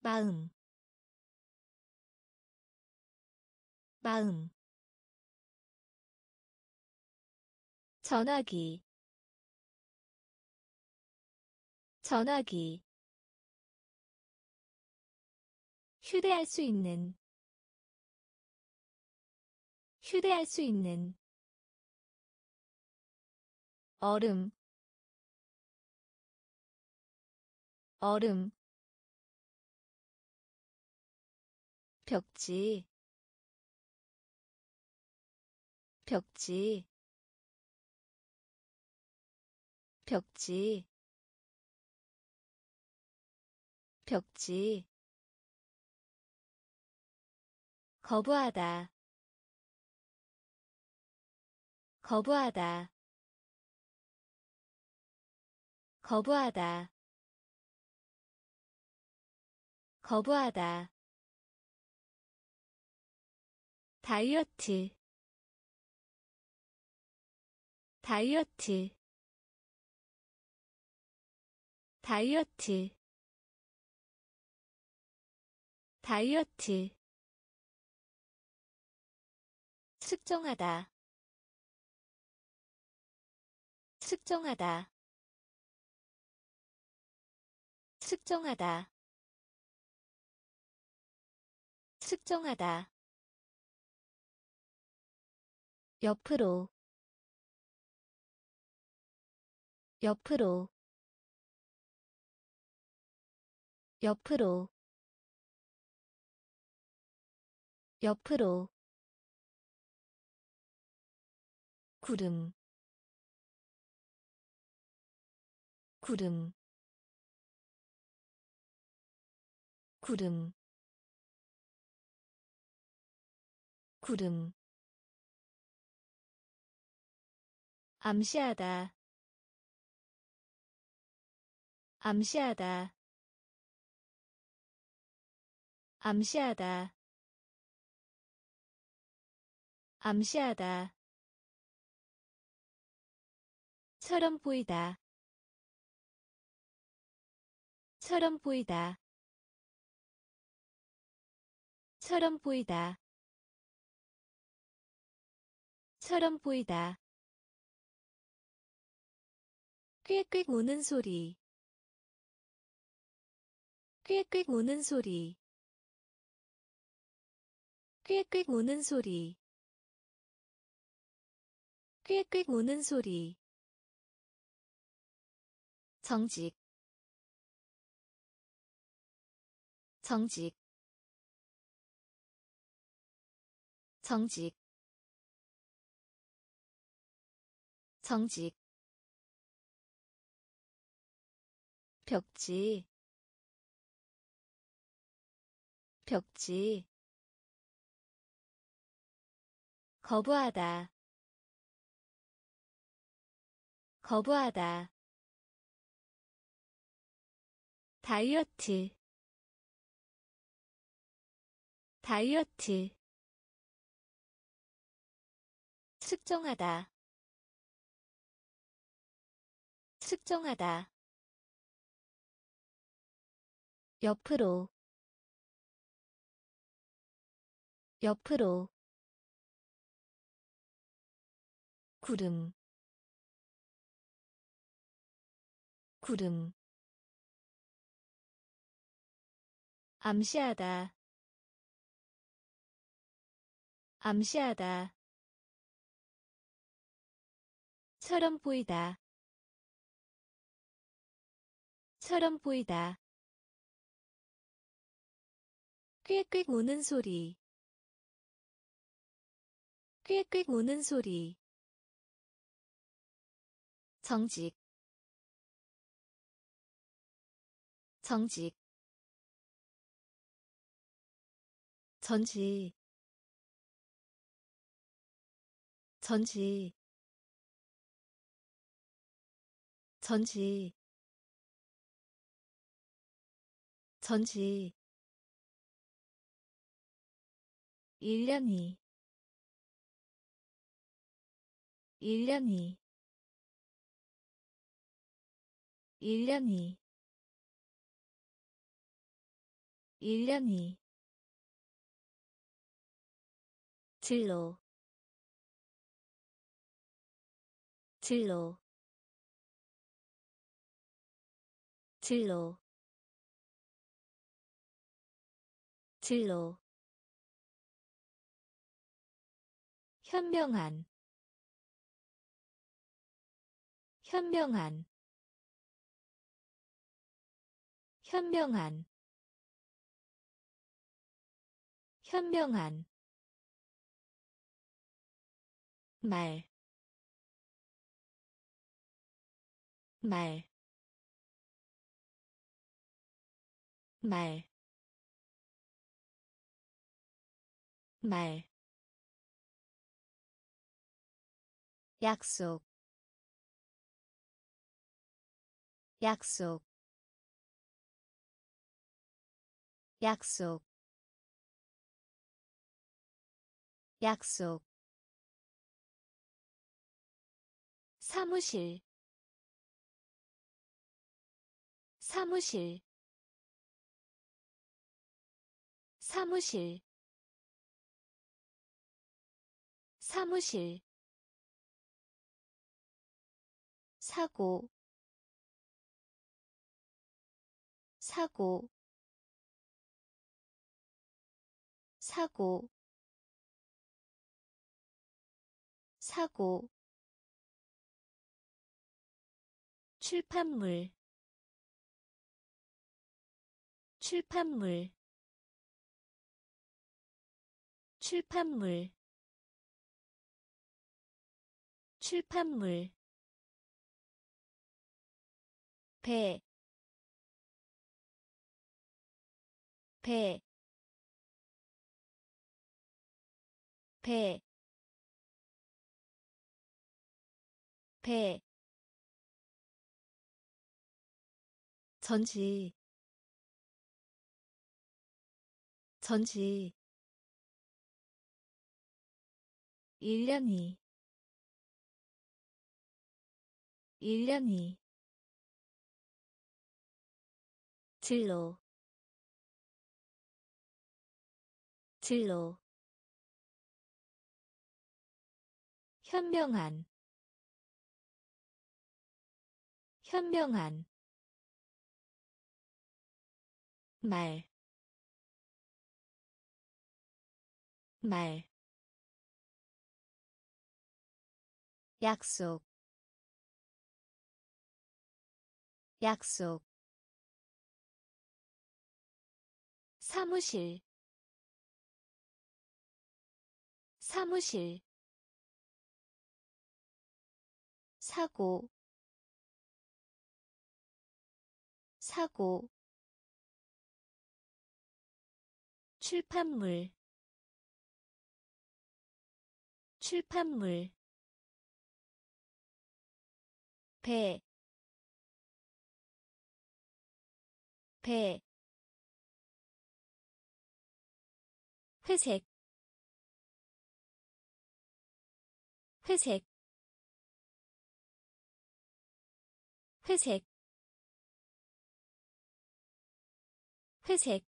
마음 마음 전화기 전화기 휴대할 수 있는 휴대할 수 있는 얼음 얼음 벽지 벽지 벽지 벽지 거부하다 거부하다 거부하다 거부하다. 다이어트 다이어트 다이어트. 다이어트. 측정하다. 측정하다. 측정하다. 측정하다. 옆으로. 옆으로 옆으로 옆으로 구름 구름 구름 구름. 암시하다 암시하다 암시하다. 암시하다. 처럼 보이다. 처럼 보이다. 처럼 보이다. 처럼 보이다. 꽥꽥 우는 소리. 꽥꽥 우는 소리 꽥꽥 우는 소리. 꽥꽥 우는 소리. 정직. 정직. 정직. 정직. 벽지. 벽지 거부하다. 거부하다. 다이어트. 다이어트. 측정하다. 측정하다. 옆으로. 옆으로 구름 구름. 암시하다 암시하다. 처럼 보이다 처럼 보이다. 꽥꽥 우는 소리 꽥꽥 우는 소리 정직 정직 전지 전지 전지 전지. 1년이 1년이 1년이. 1년이. 진로. 진로. 진로. 진로. 현명한. 현명한 현명한 현명한 말, 말, 말, 말. 약속, 약속, 약속, 약속. 사무실 사무실. 사무실 사무실. 사고 사고 사고 사고 출판물 출판물 출판물 출판물 배, 배, 배, 배, 전지 전지 1년이 1년이 진로 진로 현명한 현명한 말, 말, 약속, 약속, 사무실, 사무실, 사고, 사고, 출판물 출판물 배, 배, 회색 회색 회색 회색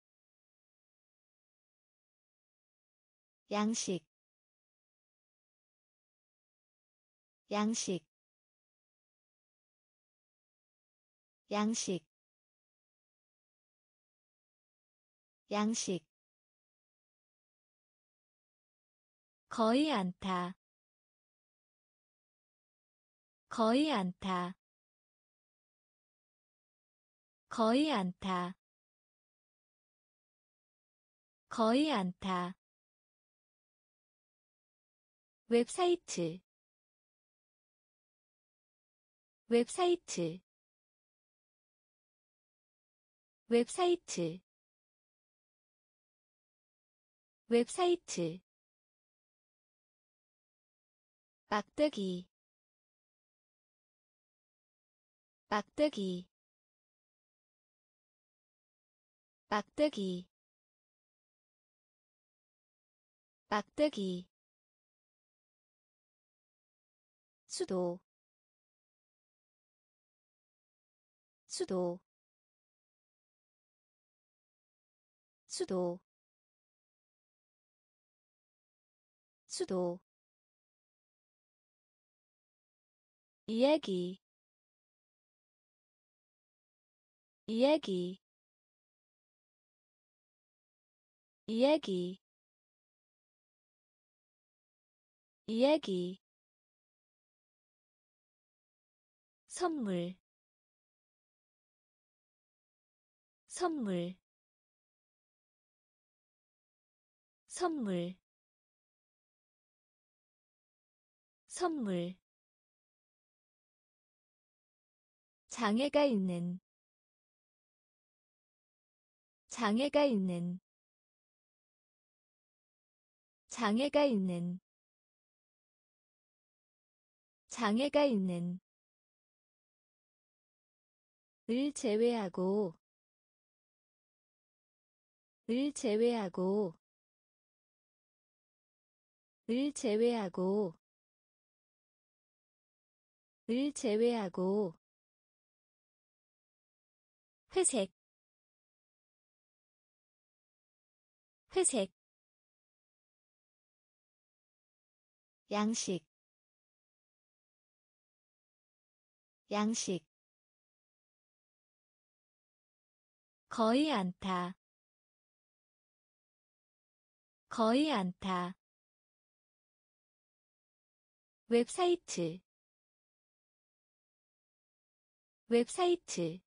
양식 양식 양식 양식. 거의 않다 거의 않다 거의 않다 거의 않다 웹사이트. 웹사이트. 웹사이트. 웹사이트. 막대기. 막대기 막대기. 막대기. 수도. 수도. 수도. 수도. 이야기. 이야기 이야기 이야기 선물 선물 선물 선물. 장애가 있는 장애가 있는 장애가 있는 장애가 있는 을 제외하고 을 제외하고 을 제외하고 을 제외하고. 회색 회색 양식 양식. 거의 않다 거의 않다 웹사이트 웹사이트.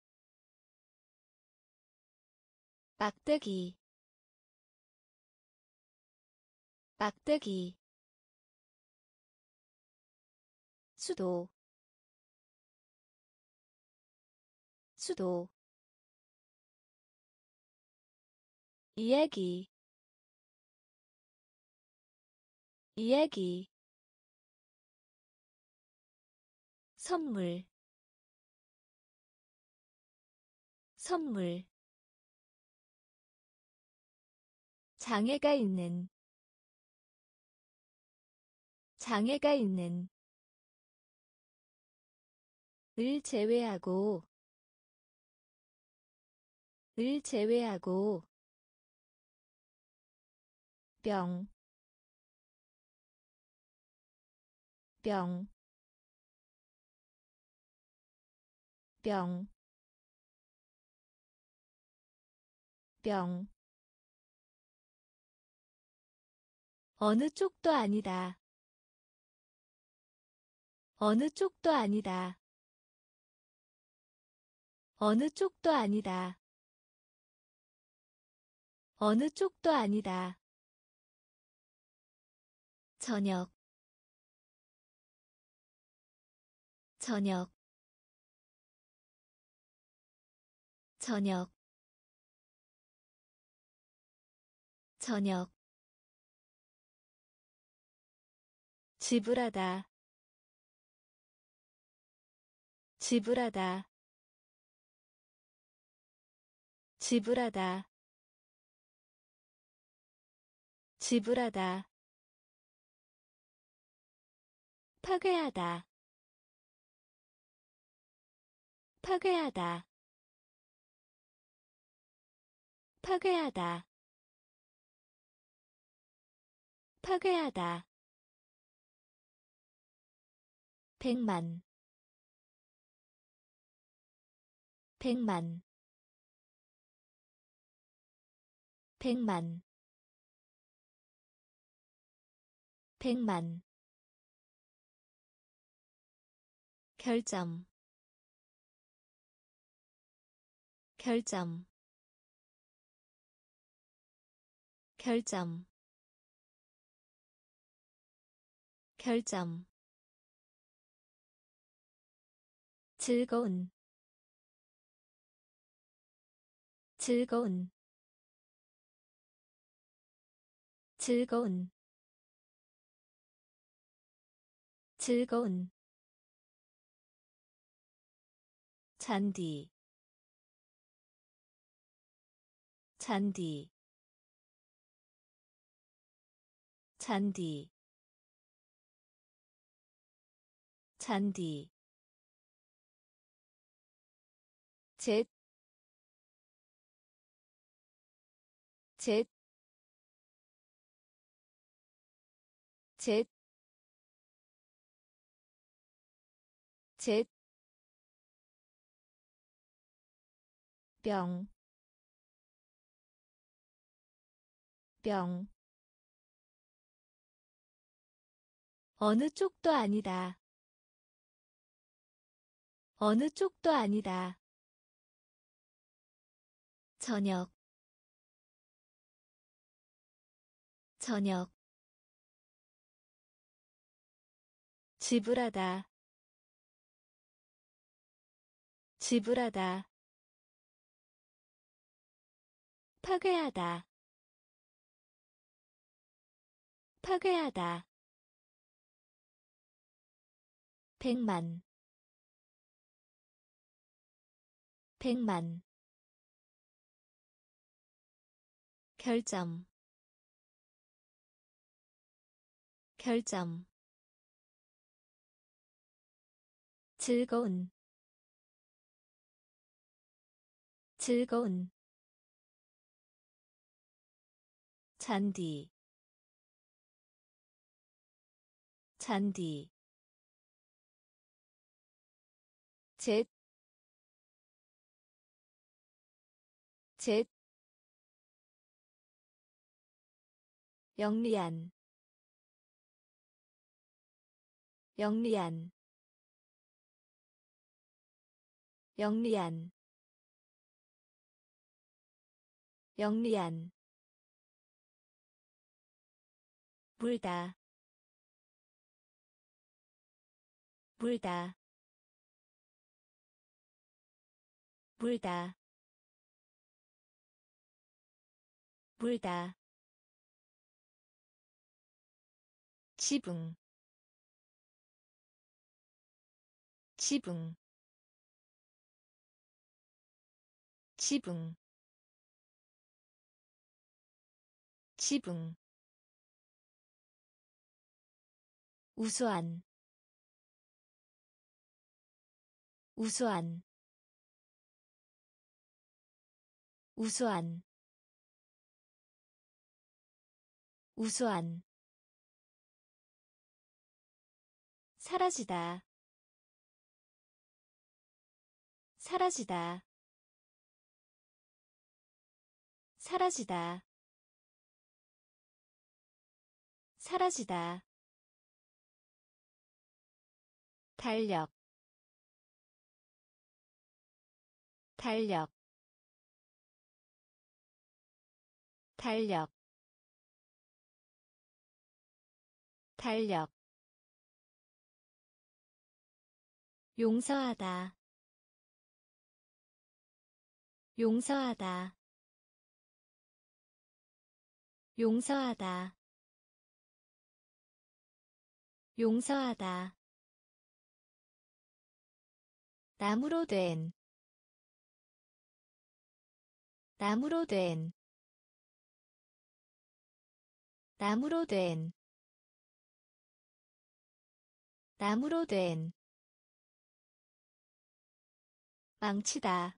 막대기 막대기 수도 수도 이야기 이야기 선물 선물 장애가 있는 장애가 있는 을 제외하고 을 제외하고 병, 병, 병, 병. 어느 쪽도 아니다. 어느 쪽도 아니다. 어느 쪽도 아니다. 어느 쪽도 아니다. 저녁. 저녁. 저녁. 저녁. 지불하다. 지불하다 지불하다. 지불하다. 파괴하다. 파괴하다. 파괴하다. 파괴하다. 백만. 백만 백만. 백만. 결점. 결점. 결점. 결점. 즐거운. 즐거운 즐거운 즐거운. 잔디 잔디. 잔디 잔디. 셋, 셋, 셋, 셋, 병, 병, 어느 쪽도 아니다. 어느 쪽도 아니다. 저녁 저녁 지불하다. 지불하다. 파괴하다. 파괴하다. 백만. 백만. 결점. 결점 즐거운 즐거운. 잔디 잔디. 셋, 셋, 영리한 영리한 영리한 영리한 물다 물다 물다 물다. 지붕 지붕 지붕 지붕 우수한 우수한 우수한 우수한. 사라지다 사라지다 사라지다. 사라지다. 달력. 달력. 달력. 달력. 용서하다. 용서하다 용서하다. 용서하다. 나무로 된. 나무로 된. 나무로 된. 나무로 된. 망치다.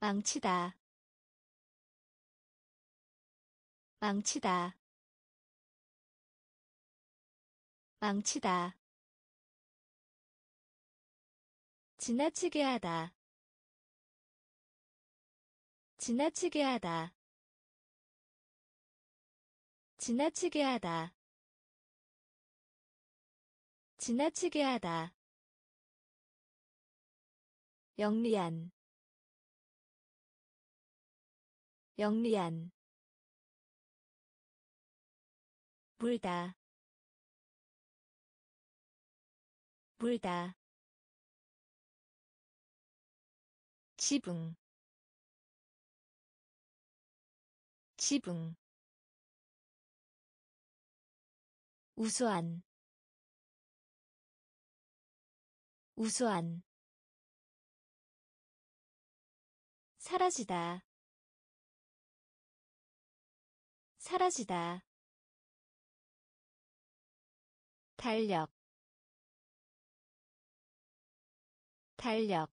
망치다 망치다. 망치다. 지나치게 하다. 지나치게 하다. 지나치게 하다. 지나치게 하다. 영리한. 영리한 물다. 물다. 지붕. 지붕. 우수한. 우수한. 사라지다. 사라지다 달력 달력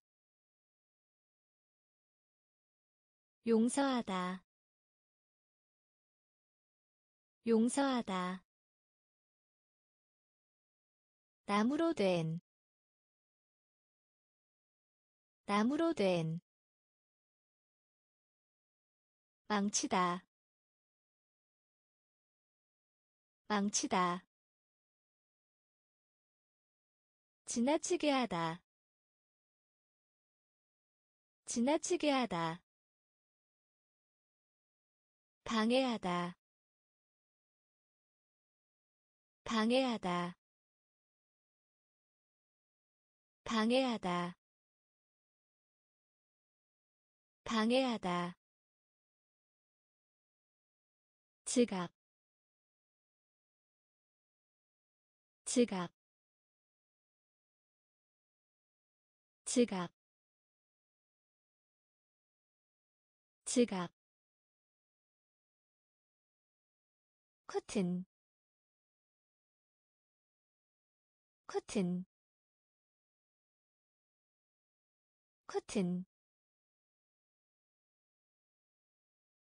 용서하다 용서하다 나무로 된 나무로 된 망치다 망치다 지나치게 하다. 지나치게 하다. 방해하다. 방해하다. 방해하다. 방해하다. 지갑. 지갑 지갑 지갑 커튼 커튼 커튼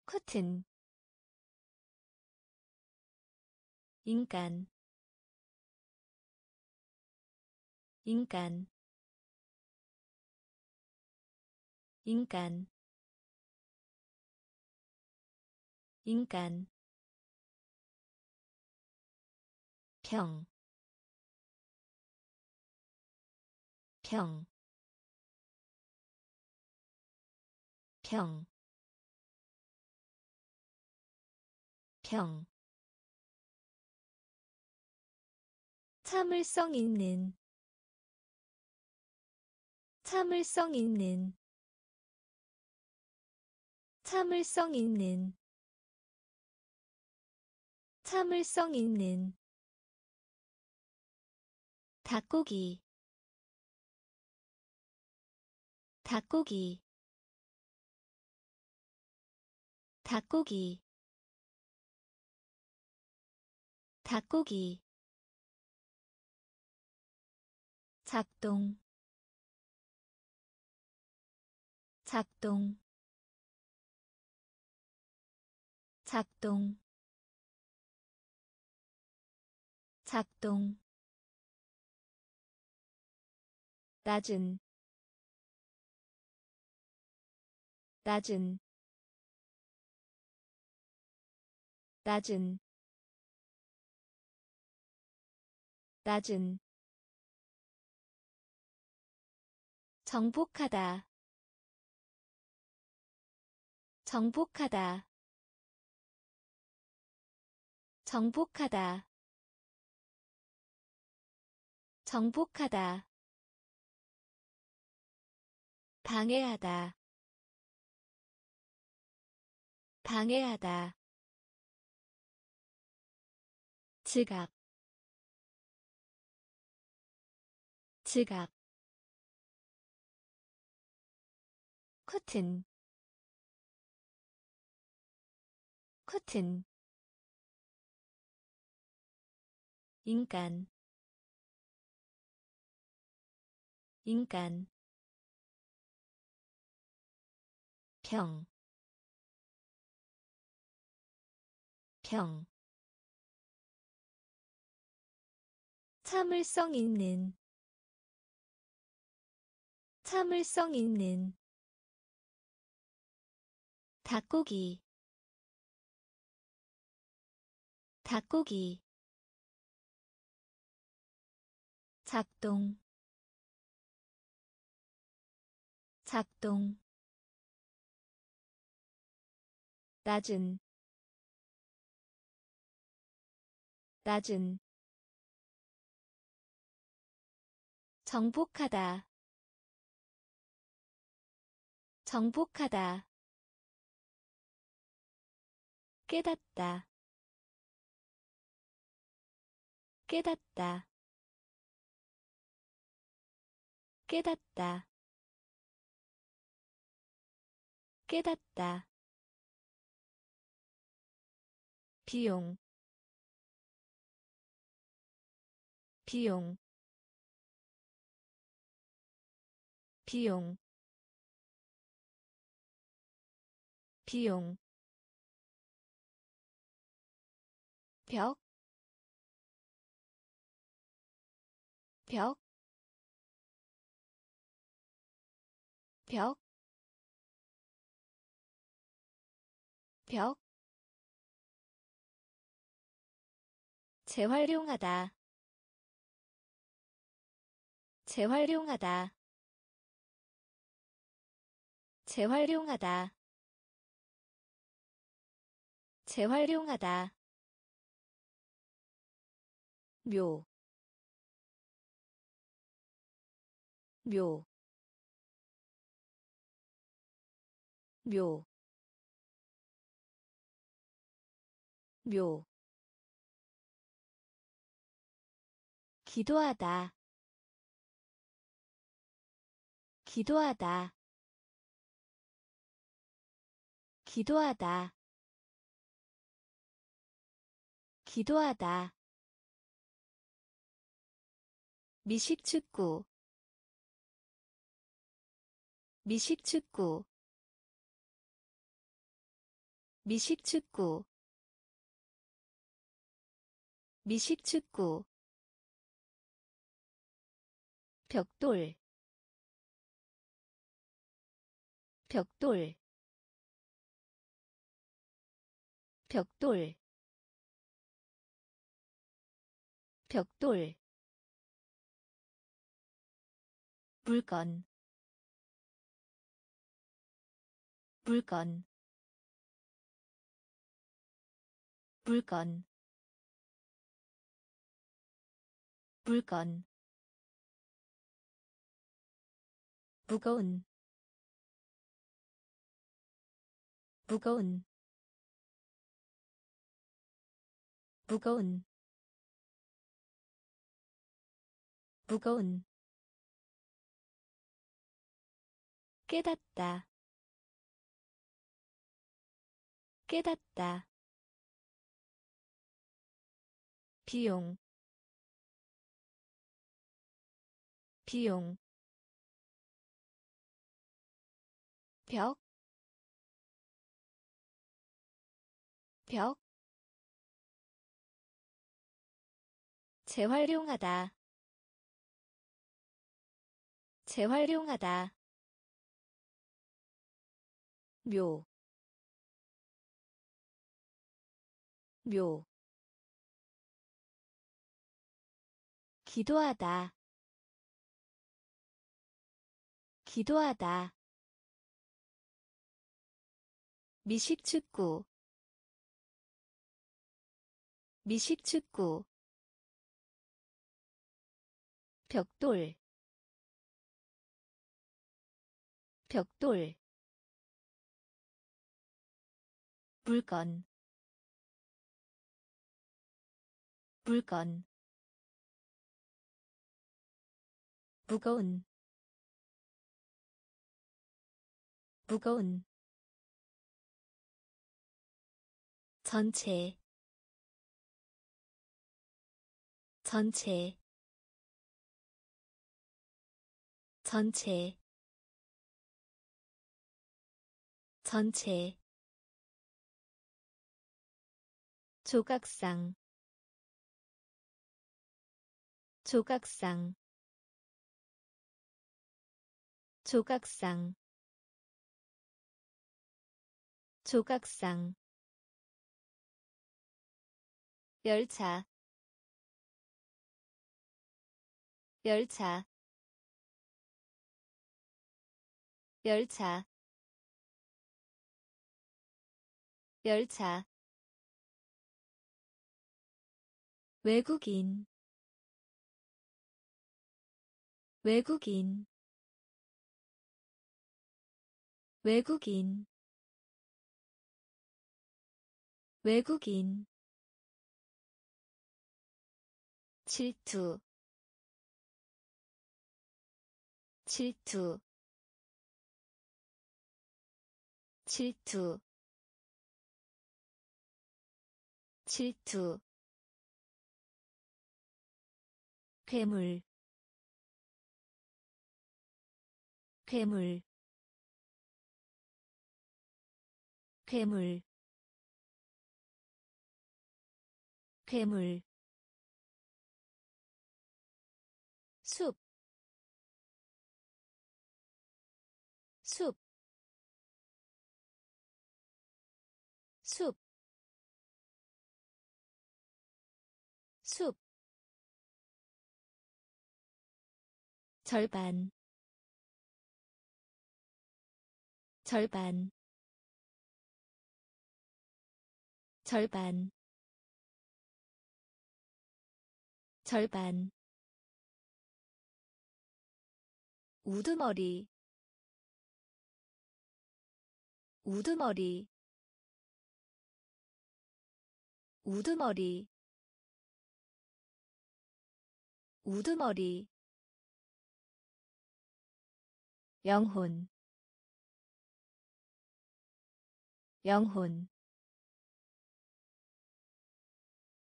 커튼. 인간 인간 인간. 인간. 평, 평, 평, 평. 참을성 있는. 참을성 있는 참을성 있는 참을성 있는 닭고기 닭고기 닭고기 닭고기 작동 작동 작동 작동 낮은 낮은 낮은 낮은. 정복하다 정복하다 정복하다. 정복하다. 방해하다. 방해하다. 지갑 지갑 커튼. 커튼 인간. 인간. 평, 평, 참을성 있는, 참을성 있는, 닭고기, 닭고기, 작동, 작동, 낮은 낮은 정복하다 정복하다 깨닫다 깨닫다 깨닫다. 깨닫다. 비용. 비용. 비용. 비용. 벽, 벽, 벽, 벽, 재활용하다. 재활용하다. 재활용하다. 재활용하다. 묘, 묘, 묘, 묘. 기도하다 기도하다. 기도하다 기도하다. 미식축구 미식축구 미식축구. 미식축구. 벽돌. 벽돌. 벽돌. 벽돌. 물건. 물건 물건. 물건. 무거운. 무거운. 무거운. 무거운. 깨닫다. 깨닫다 비용 비용 벽, 벽, 재활용하다, 재활용하다, 묘, 묘, 기도하다, 기도하다. 미식축구. 미식축구. 벽돌. 벽돌. 물건. 물건 무거운 무거운 전체 전체 전체 전체. 조각상 조각상 조각상 조각상 열차 열차 열차 열차. 외국인 외국인 외국인 외국인 질투 질투 질투 질투 괴물 괴물 괴물 괴물 숲, 숲, 숲, 숲, 절반, 절반, 절반, 절반. 우두머리. 우두머리. 우두머리. 우두머리. 영혼. 영혼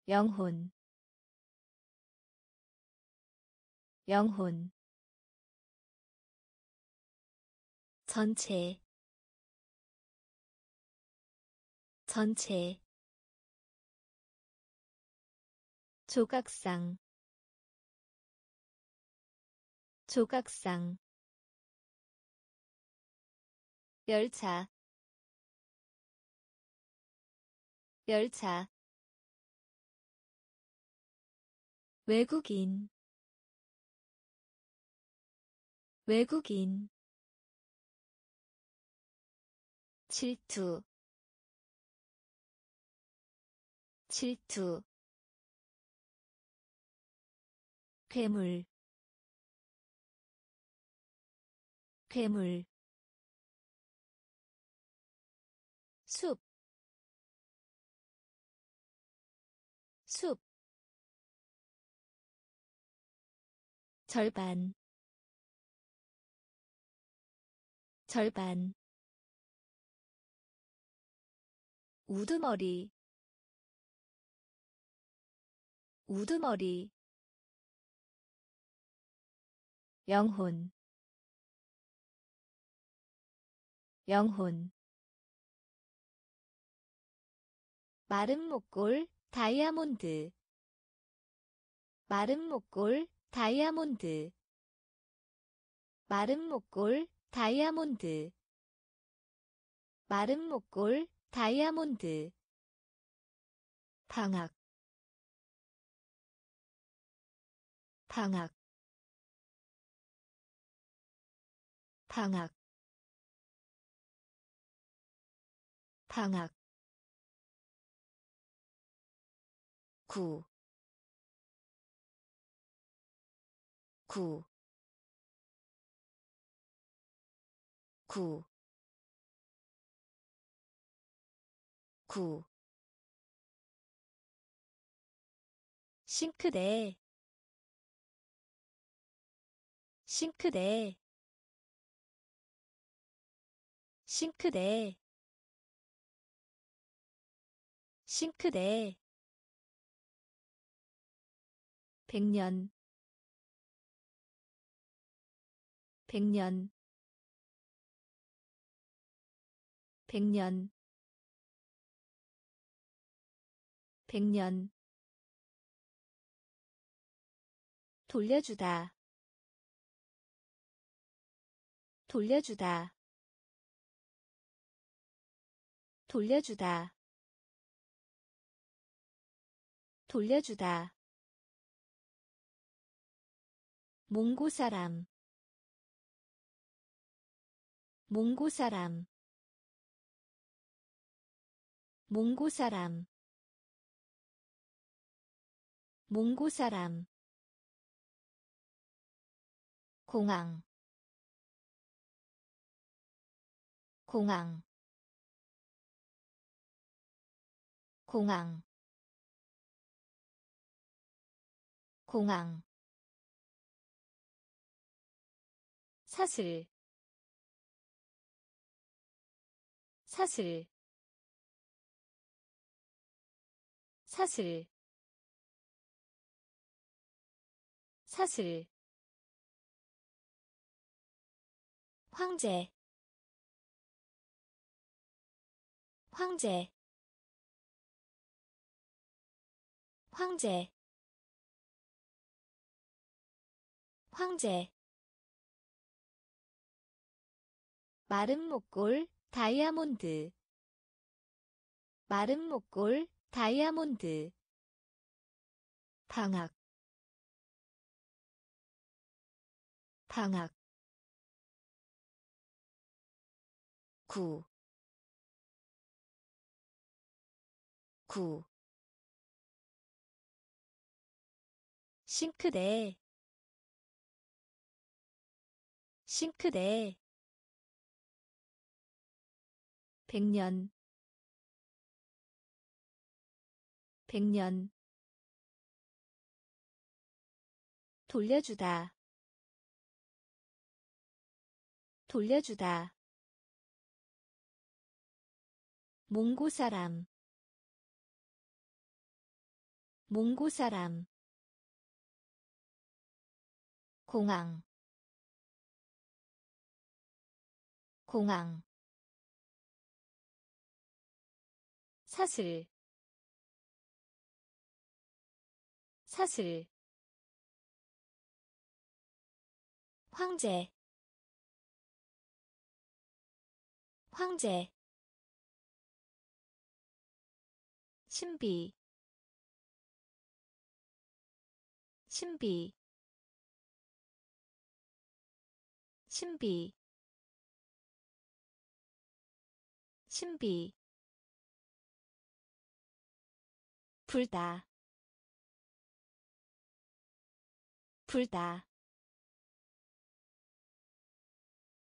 영혼. 영혼. 전체. 전체. 조각상. 조각상. 열차. 열차 외국인 외국인 질투 질투 괴물 괴물 절반, 절반, 우두머리. 우두머리. 영혼. 영혼. 마른 목골 다이아몬드. 마른 목골 다이아몬드 마른 목골 다이아몬드 마른 목골 다이아몬드 방학 방학 방학 방학. 구, 구, 구, 구. 싱크대. 싱크대. 싱크대. 싱크대. 백년 백년. 백년. 백년. 돌려주다. 돌려주다. 돌려주다. 돌려주다. 몽고 사람 몽고 사람. 몽고 사람. 몽고 사람. 공항. 공항. 공항. 공항. 사슬 사슬 사슬 사슬 황제 황제 황제 황제. 마른 목골 다이아몬드 마른 목골 다이아몬드 방학 방학 구, 구, 싱크대, 싱크대, 백년, 백년, 돌려주다, 돌려주다. 몽고 사람. 몽고 사람. 공항. 공항 사슬 사슬 황제 황제 신비 신비 신비 신비 불다. 불다.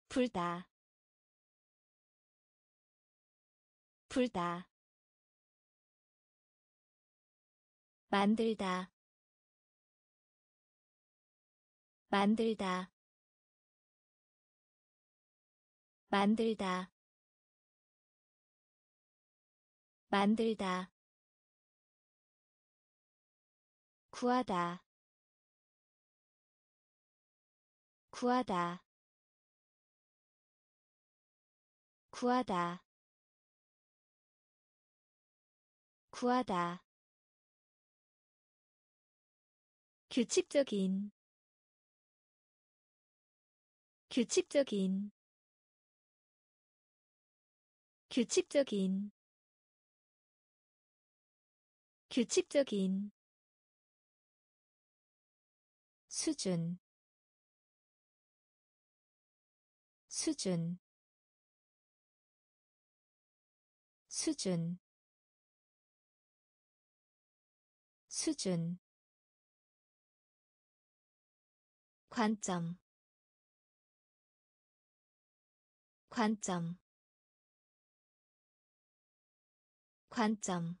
불다. 불다. 만들다. 만들다. 만들다. 만들다 구하다. 구하다. 구하다. 구하다. 규칙적인. 규칙적인. 규칙적인. 규칙적인 수준 수준 수준 수준. 관점 관점 관점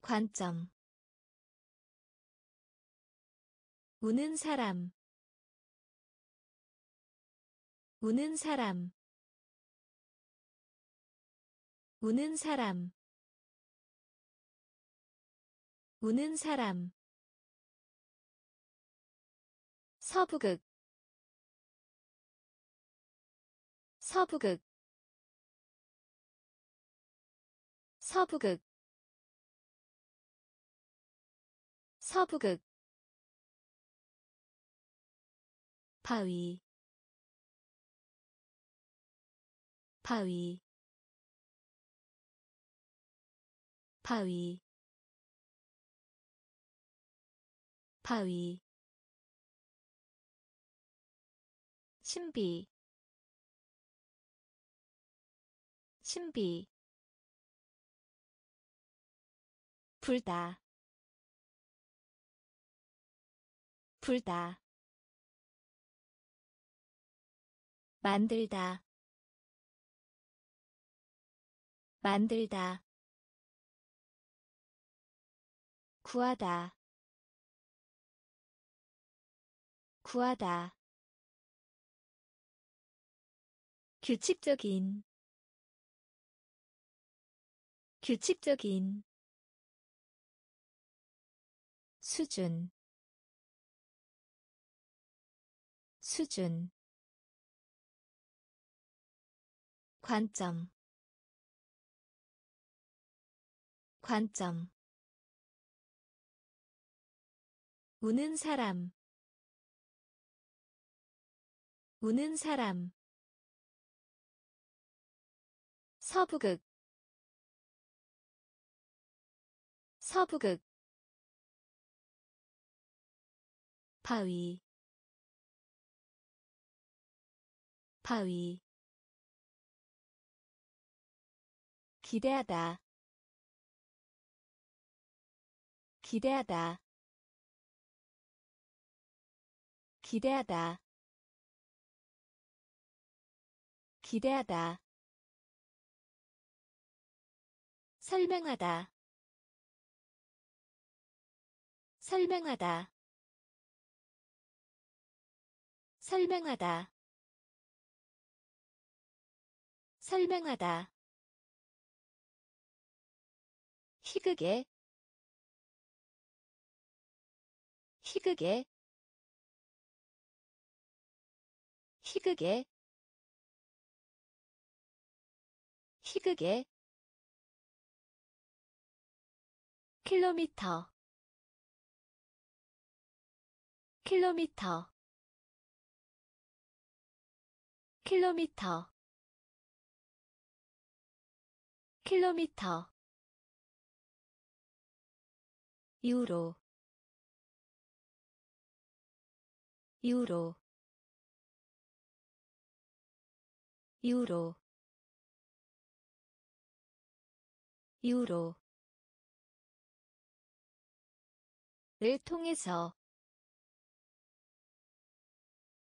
관점 우는 사람. 우는 사람. 우는 사람. 우는 사람. 서부극. 서부극. 서부극. 서부극 바위. 바위. 바위. 바위. 신비. 신비. 불다. 불다 만들다. 만들다. 구하다. 구하다. 규칙적인. 규칙적인. 수준. 수준 관점. 관점. 우는 사람. 우는 사람. 서부극. 서부극. 바위. 바위 기대하다. 기대하다. 기대하다. 기대하다. 설명하다. 설명하다. 설명하다. 설명하다 희극의 희극의 희극의 희극의 킬로미터 킬로미터 킬로미터 킬로미터 유로 유로 유로 유로. 를 통해서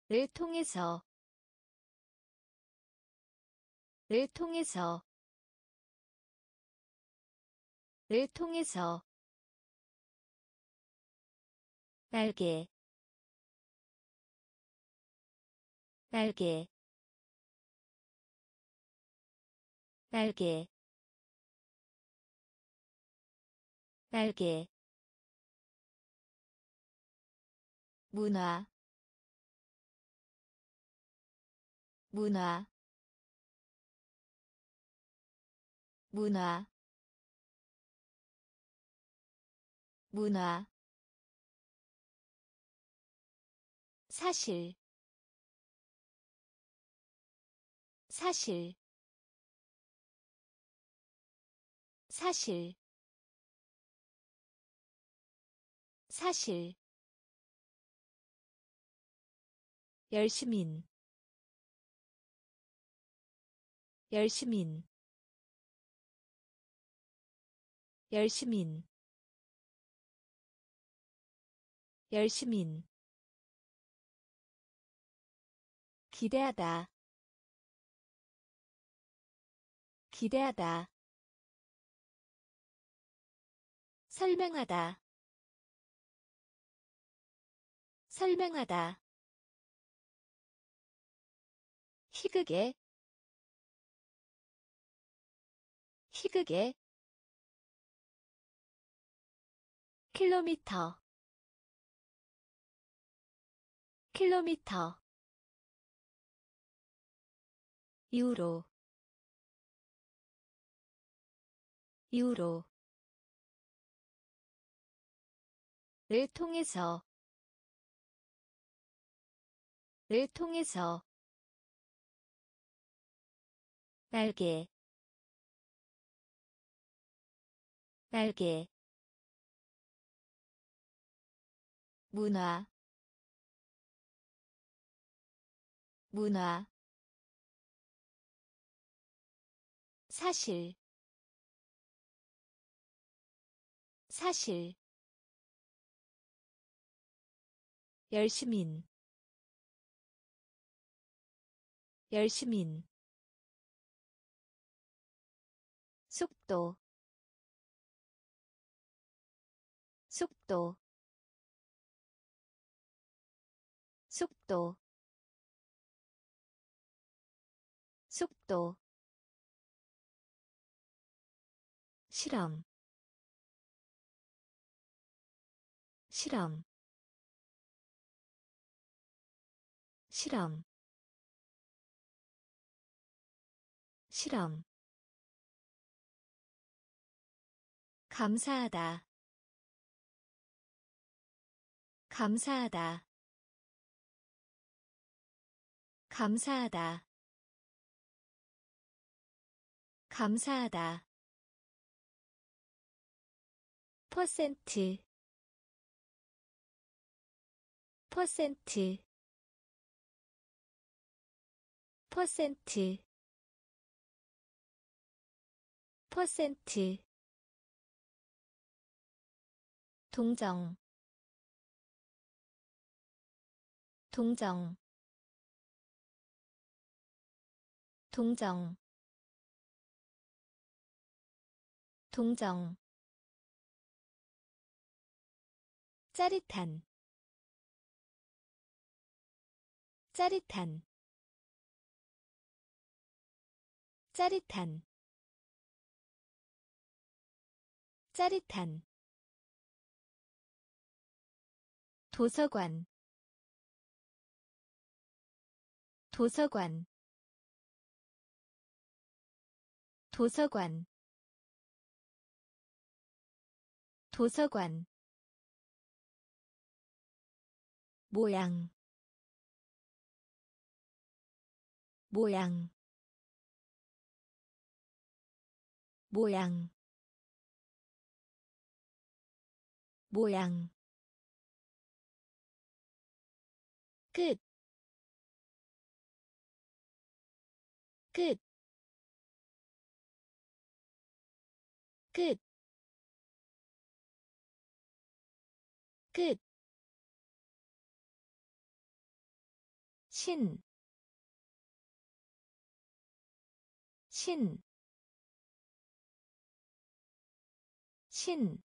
를 통해서 를 통해서 를 통해서 날개 날개 날개 날개 문화 문화. 문화 문화 사실. 사실. 사실. 사실. 열심인. 열심인. 열심인. 열심인 기대하다. 기대하다. 설명하다. 설명하다. 희극의 희극의 킬로미터. 킬로미터 유로 유로. 를 통해서 를 통해서 날개 날개. 문화 문화 사실 사실 열심인 열심인 속도 속도 속도 속도 실험. 실험. 실험. 실험. 감사하다. 감사하다. 감사하다. 감사하다 퍼센트. 퍼센트. 퍼센트. 퍼센트. 동정. 동정. 동정. 동정 짜릿한 짜릿한 짜릿한 짜릿한. 도서관 도서관 도서관 도서관 모양 모양 모양 모양. 끝, 끝, 끝, 끝. 신, 신, 신,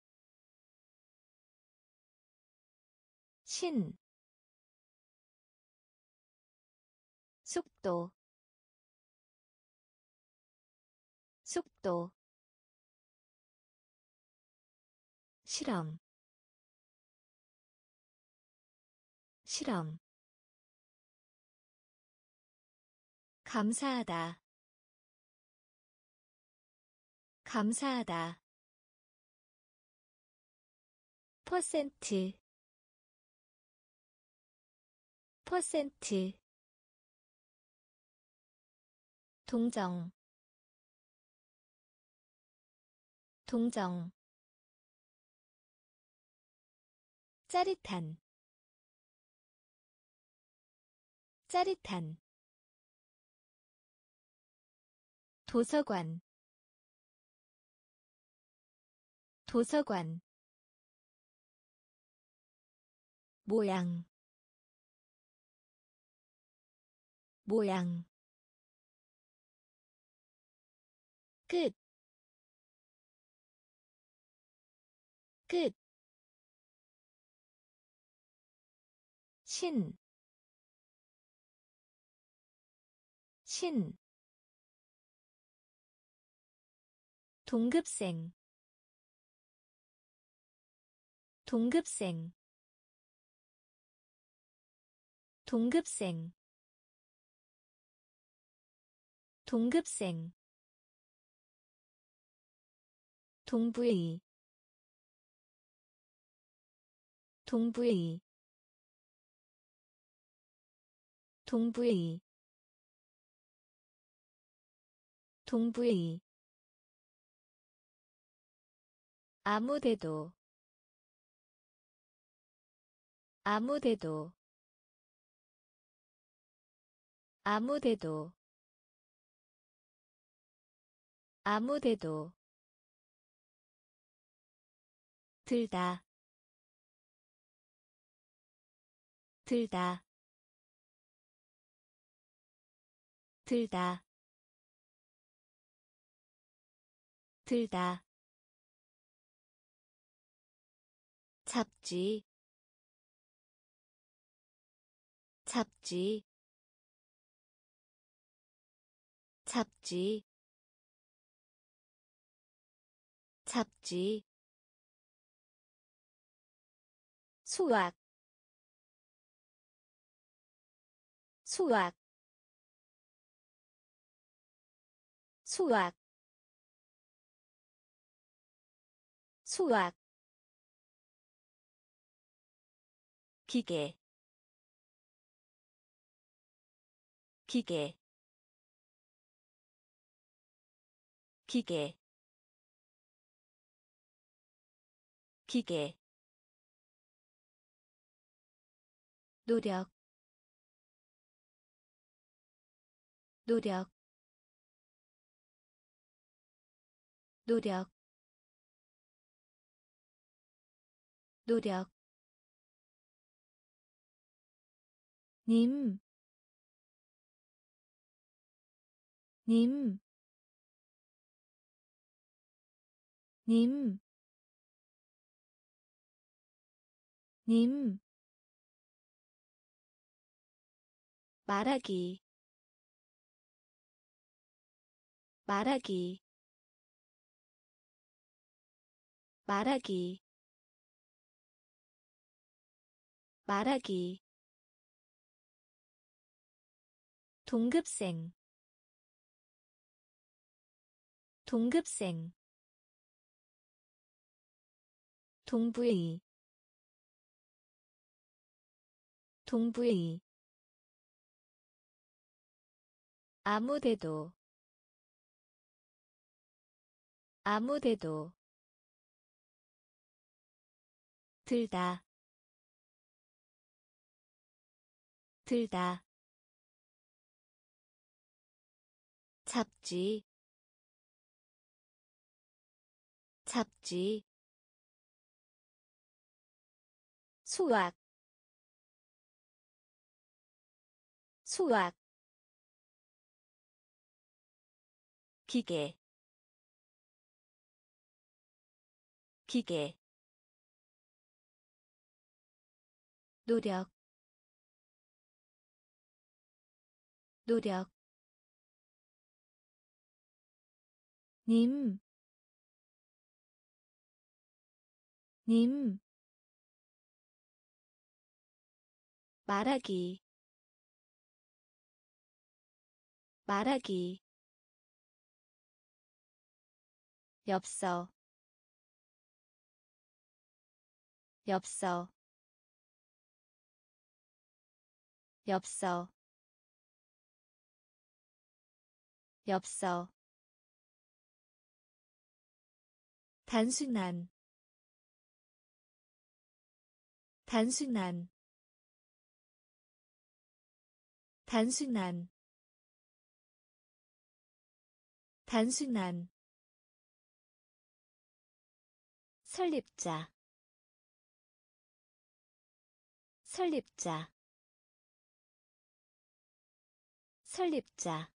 신, 속도, 속도, 실험, 실험, 감사하다. 감사하다. 퍼센트. 퍼센트. 동정. 동정. 짜릿한. 짜릿한 도서관 도서관 모양 모양. 끝, 끝, 신, 신, 동급생 동급생 동급생 동급생 동부의 동부의 동부의 동부의 아무데도 아무데도 아무데도 아무데도 들다 들다 들다 들다 잡지 잡지 잡지 잡지. 수학 수학 수학 수학 기계 기계 기계 기계. 노력 노력. 노력 노력 님, 님, 님, 님, 말하기, 말하기, 말하기, 말하기 동급생 동급생 동부의 동부의. 아무데도 아무데도 들다 들다 잡지 잡지 수학 수학 기계 기계 노력 노력 님, 님, 말하기, 말하기, 엽서, 엽서, 엽서, 엽서 단순한 단순한 단순한 단순한. 설립자 설립자 설립자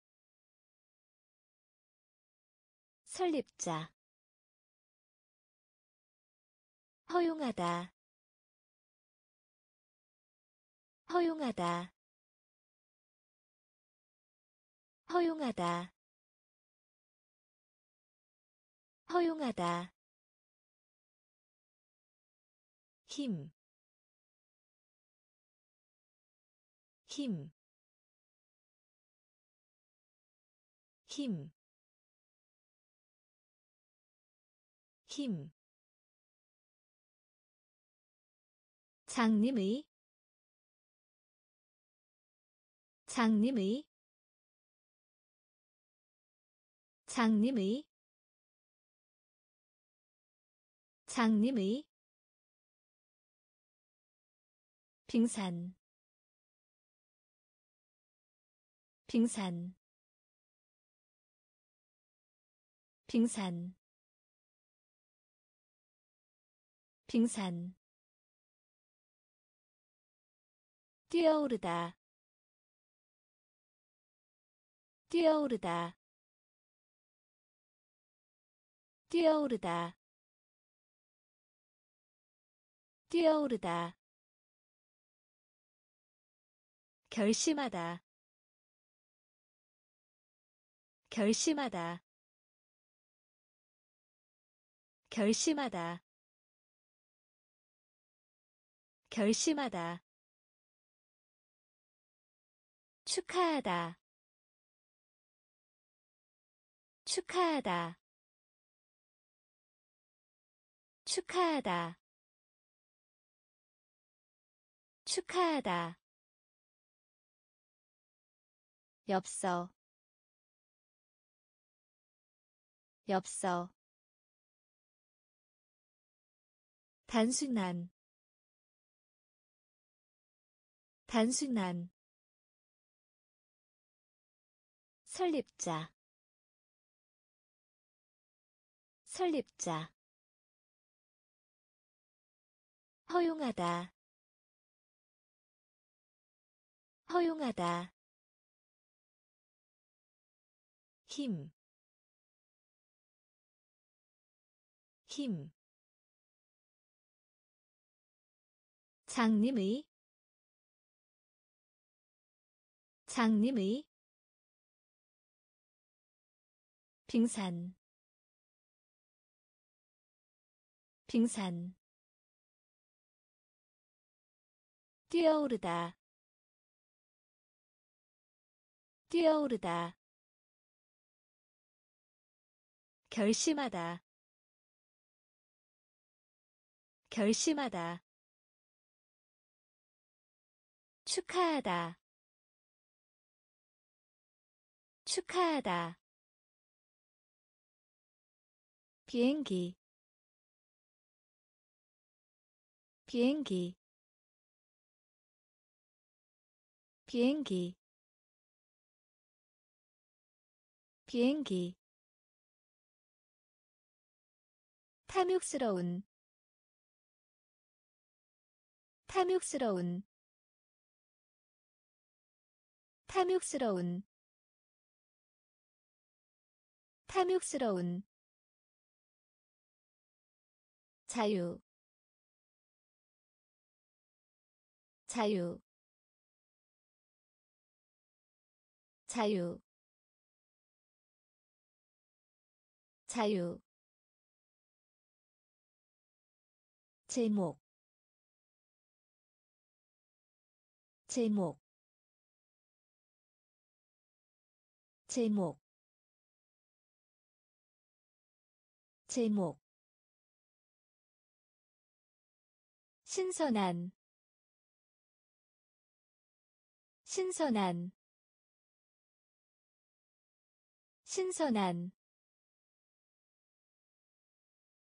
설립자 허용하다. 허용하다. 허용하다. 허용하다. 힘, 힘, 힘, 힘. 장님의 장님의 장님의 장님의 빙산 빙산 빙산 빙산 뛰어오르다. 뛰어오르다. 뛰어오르다. 뛰어오르다. 결심하다. 결심하다. 결심하다. 결심하다 축하하다. 축하하다. 축하하다. 축하하다. 엽서. 엽서. 단순한. 단순한 설립자. 설립자. 허용하다. 허용하다. 힘, 힘. 장님의. 장님의 빙산. 빙산. 뛰어오르다. 뛰어오르다. 결심하다. 결심하다. 축하하다. 축하하다 비행기 비행기 비행기 비행기. 탐욕스러운 탐욕스러운 탐욕스러운 탐욕스러운 자유 자유 자유 자유. 제목 제목 제목 제목 신선한 신선한 신선한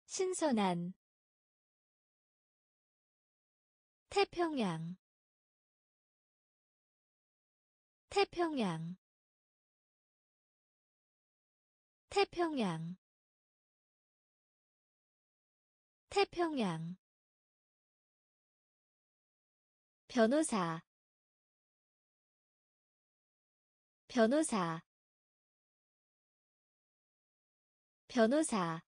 신선한. 태평양 태평양. 태평양. 태평양 변호사. 변호사. 변호사.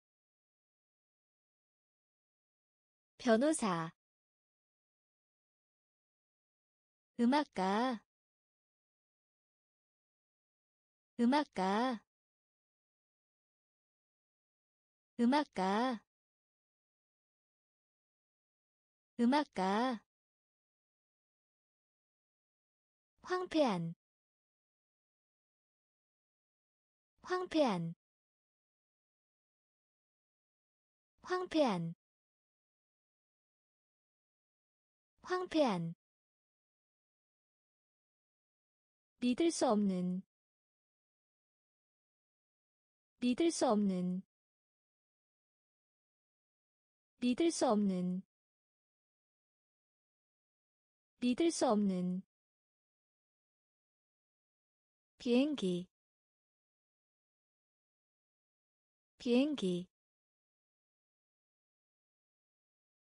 변호사. 음악가. 음악가. 음악가. 음악가 황폐한 황폐한 황폐한 황폐한. 믿을 수 없는 믿을 수 없는 믿을 수 없는 믿을 수 없는 비행기. 비행기.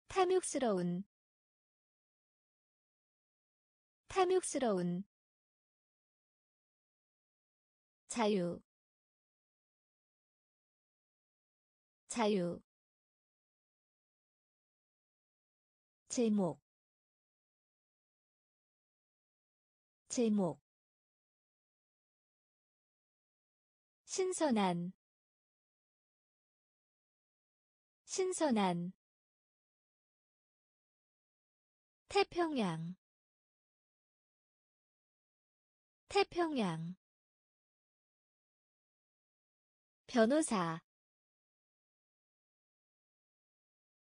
탐욕스러운. 탐욕스러운. 자유. 자유. 제목. 제목 신선한 신선한 태평양 태평양. 변호사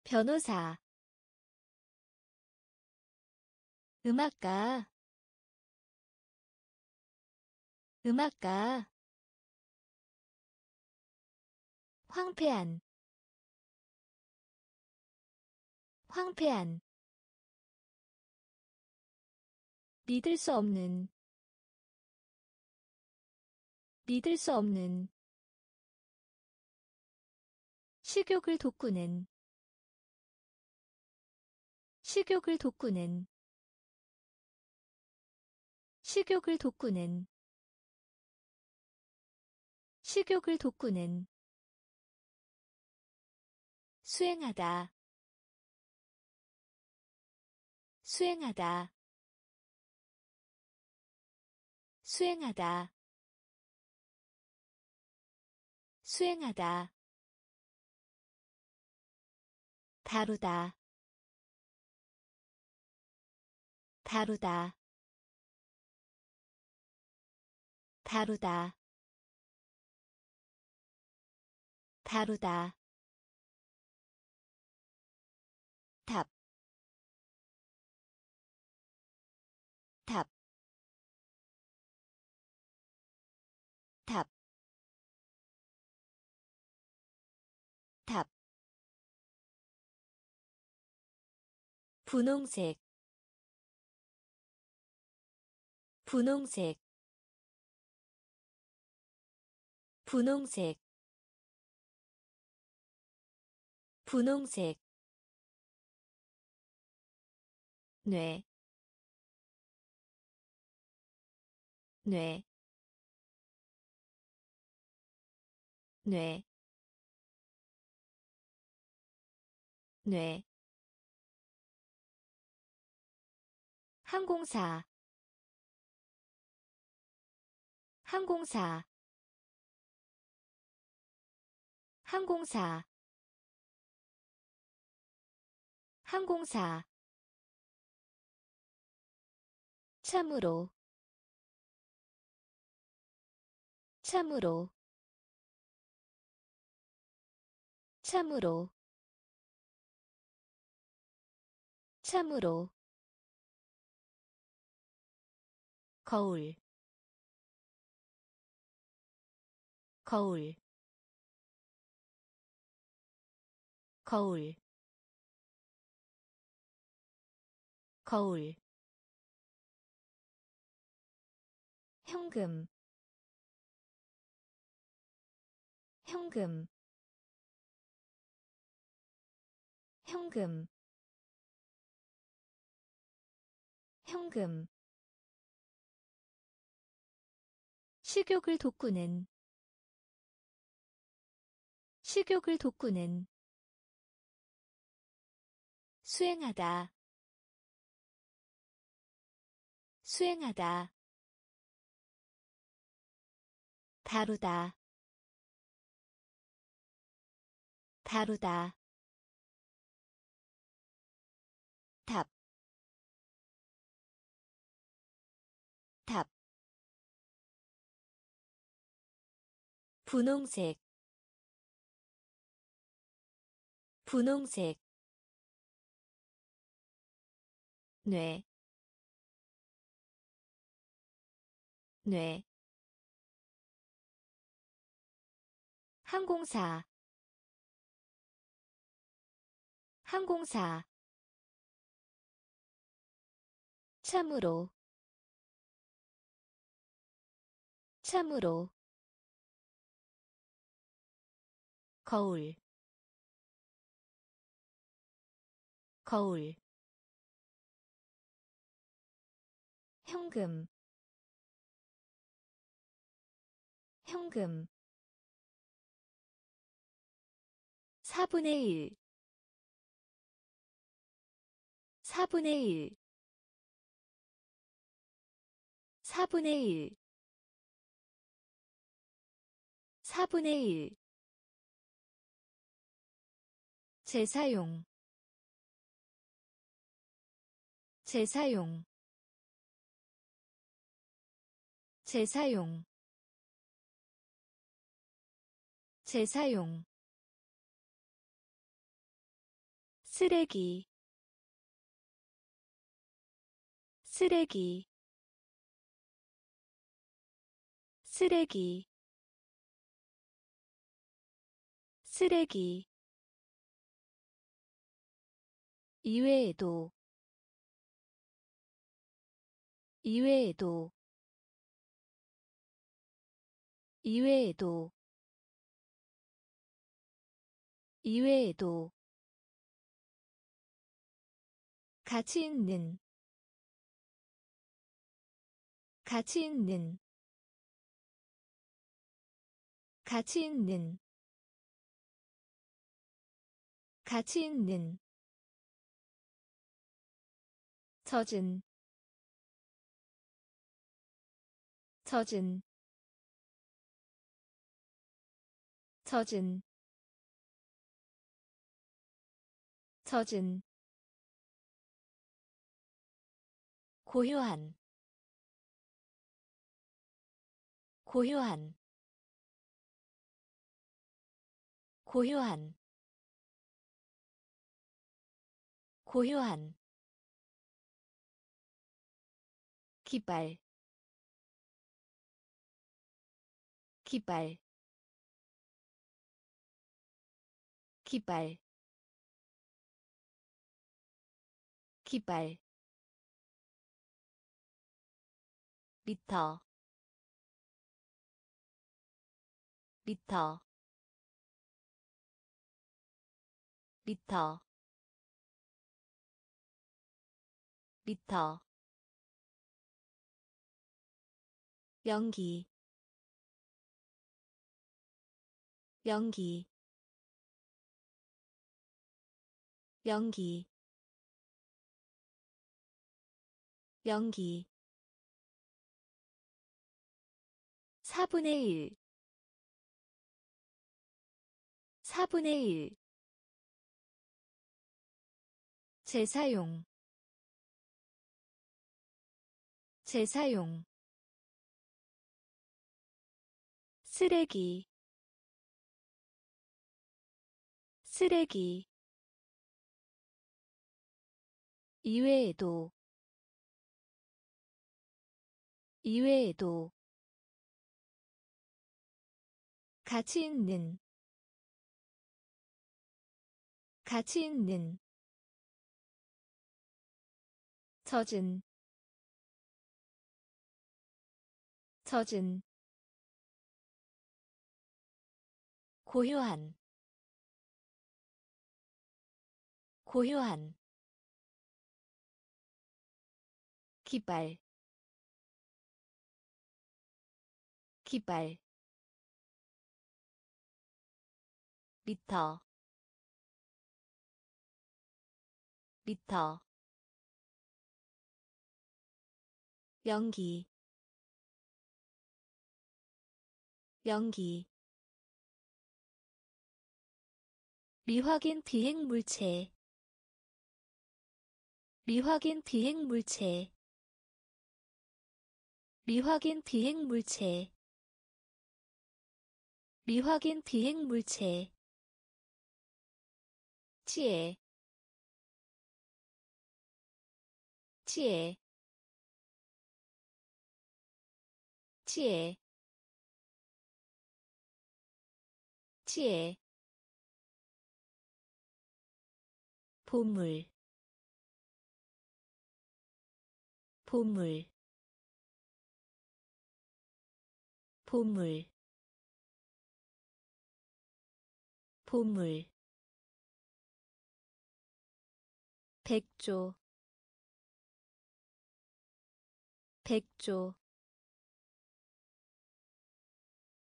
변호사. 음악가 음악가 황폐한 황폐한 믿을 수 없는 믿을 수 없는 식욕을 돋구는 식욕을 돋구는 식욕을 돋구는 식욕을 돋구는 수행하다. 수행하다. 수행하다. 수행하다. 다루다. 다루다. 다루다. 다루다 탑, 탑, 탑, 탑. 분홍색, 분홍색, 분홍색, 분홍색 뇌, 뇌, 뇌, 뇌. 항공사. 항공사. 항공사. 항공사 참으로. 참으로. 참으로. 참으로. 거울. 거울. 거울. 거울 현금 현금 현금 현금. 식욕을 돋구는 식욕을 돋구는. 수행하다 수행하다 다루다. 다루다. 분홍색, 분홍색, 뇌, 뇌, 항공사. 항공사. 참으로. 참으로. 거울. 거울. 현금. 현금 4분의 1 4분의 1 4분의 1 4분의 1 재사용. 재사용. 재사용. 재사용 쓰레기. 쓰레기. 쓰레기. 쓰레기. 이외에도. 이외에도. 이외에도. 이외에도 가치 있는 가치 있는 가치 있는 가치 있는 젖은 젖은 젖은 젖은 고요한 고요한 고요한 고요한. 기발 기발 기발 기발 미터. 미터. 미터. 미터. 연기. 연기. 연기. 연기 4분의 1 4분의 1 재사용. 재사용. 쓰레기. 쓰레기. 이외에도. 이외에도 가치 있는 가치 있는 젖은 젖은 고요한 고요한 기발 기발 미터. 미터. 연기. 연기. 미확인 비행 물체. 미확인 비행 물체. 미확인 비행 물체. 미확인 비행 물체 치에 치에 치에 치에 보물. 보물. 보물. 보물 백조. 백조.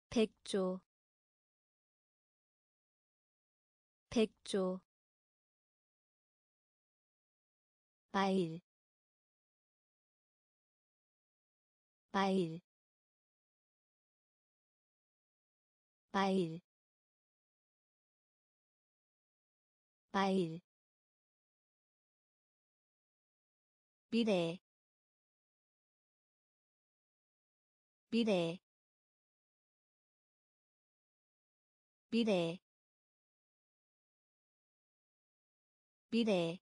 백조. 백조. 마일. 마일. 마일. 마일 미래 미래 미래 미래.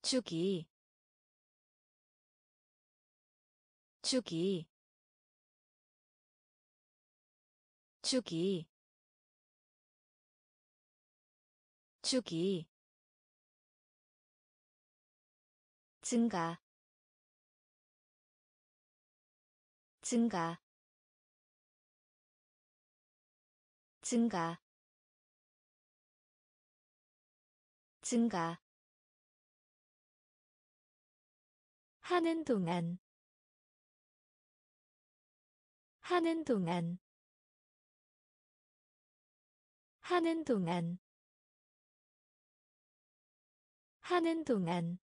주기 주기 주기 주기 증가 증가 증가 증가. 하는 동안 하는 동안 하는 동안 하는 동안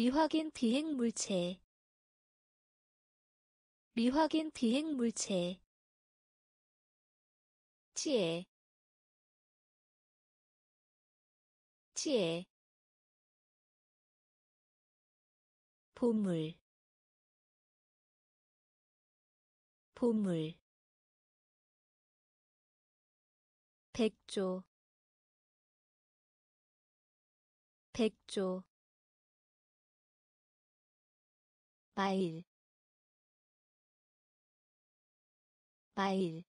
미확인 비행 물체. 미확인 비행 물체. 치에. 치에. 보물. 보물. 백조. 백조 마일. 마일.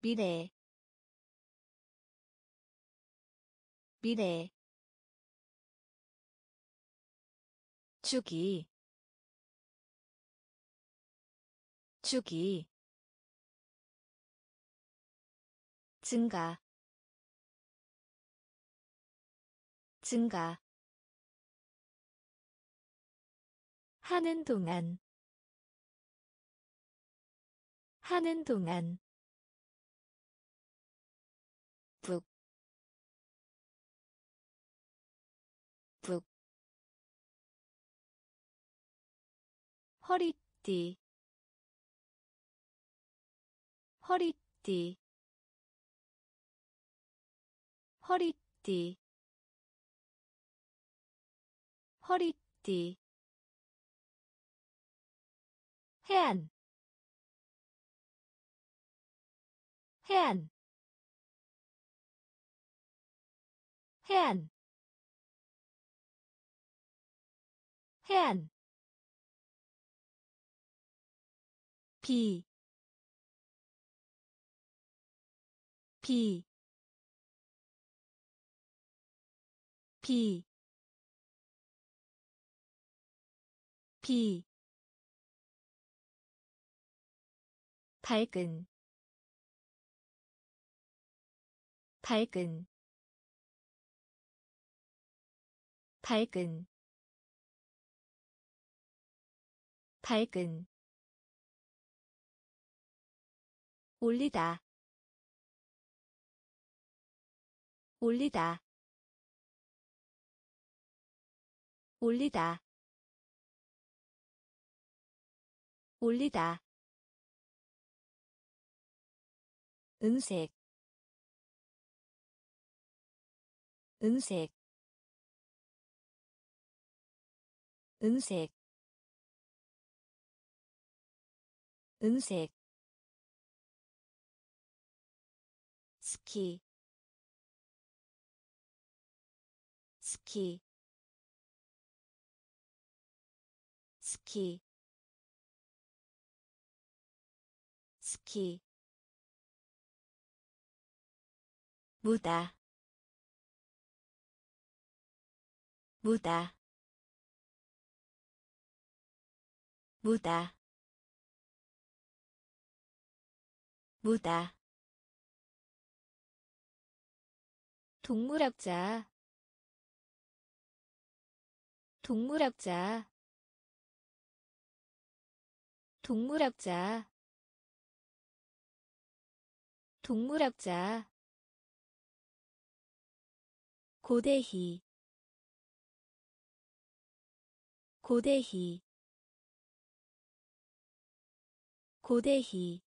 미래. 미래. 주기. 주기. 증가. 증가 하는 동안. 하는 동안. 허리띠, 허리띠, 허리띠, 허리띠 해안 해안 해안 해안 비, 비, 비, 비, 밝은, 밝은, 밝은 밝은. 올리다 올리다. 올리다 올리다 은색 은색 은색 은색. 스키 스키. 스키 스키 무다. 무다. 무다. 무다. 동물학자. 동물학자. 동물학자. 동물학자 고대희 고대희 고대희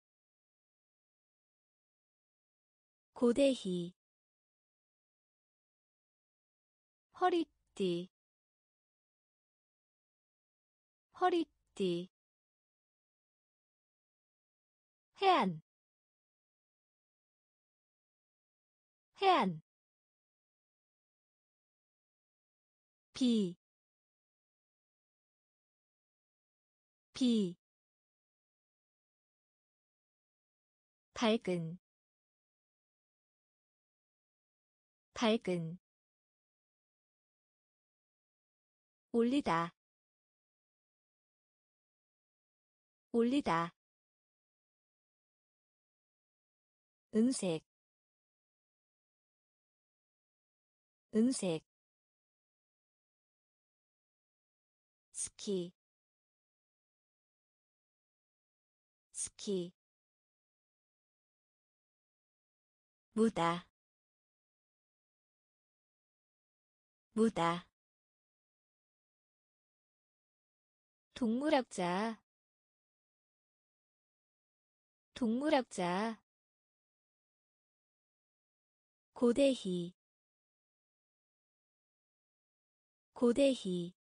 고대희 허리띠 허리띠 해안 해안 비, 비, 밝은, 밝은, 올리다, 올리다, 은색, 은색, 스키 스키 무다 무다 동물학자 동물학자 고대희 고대희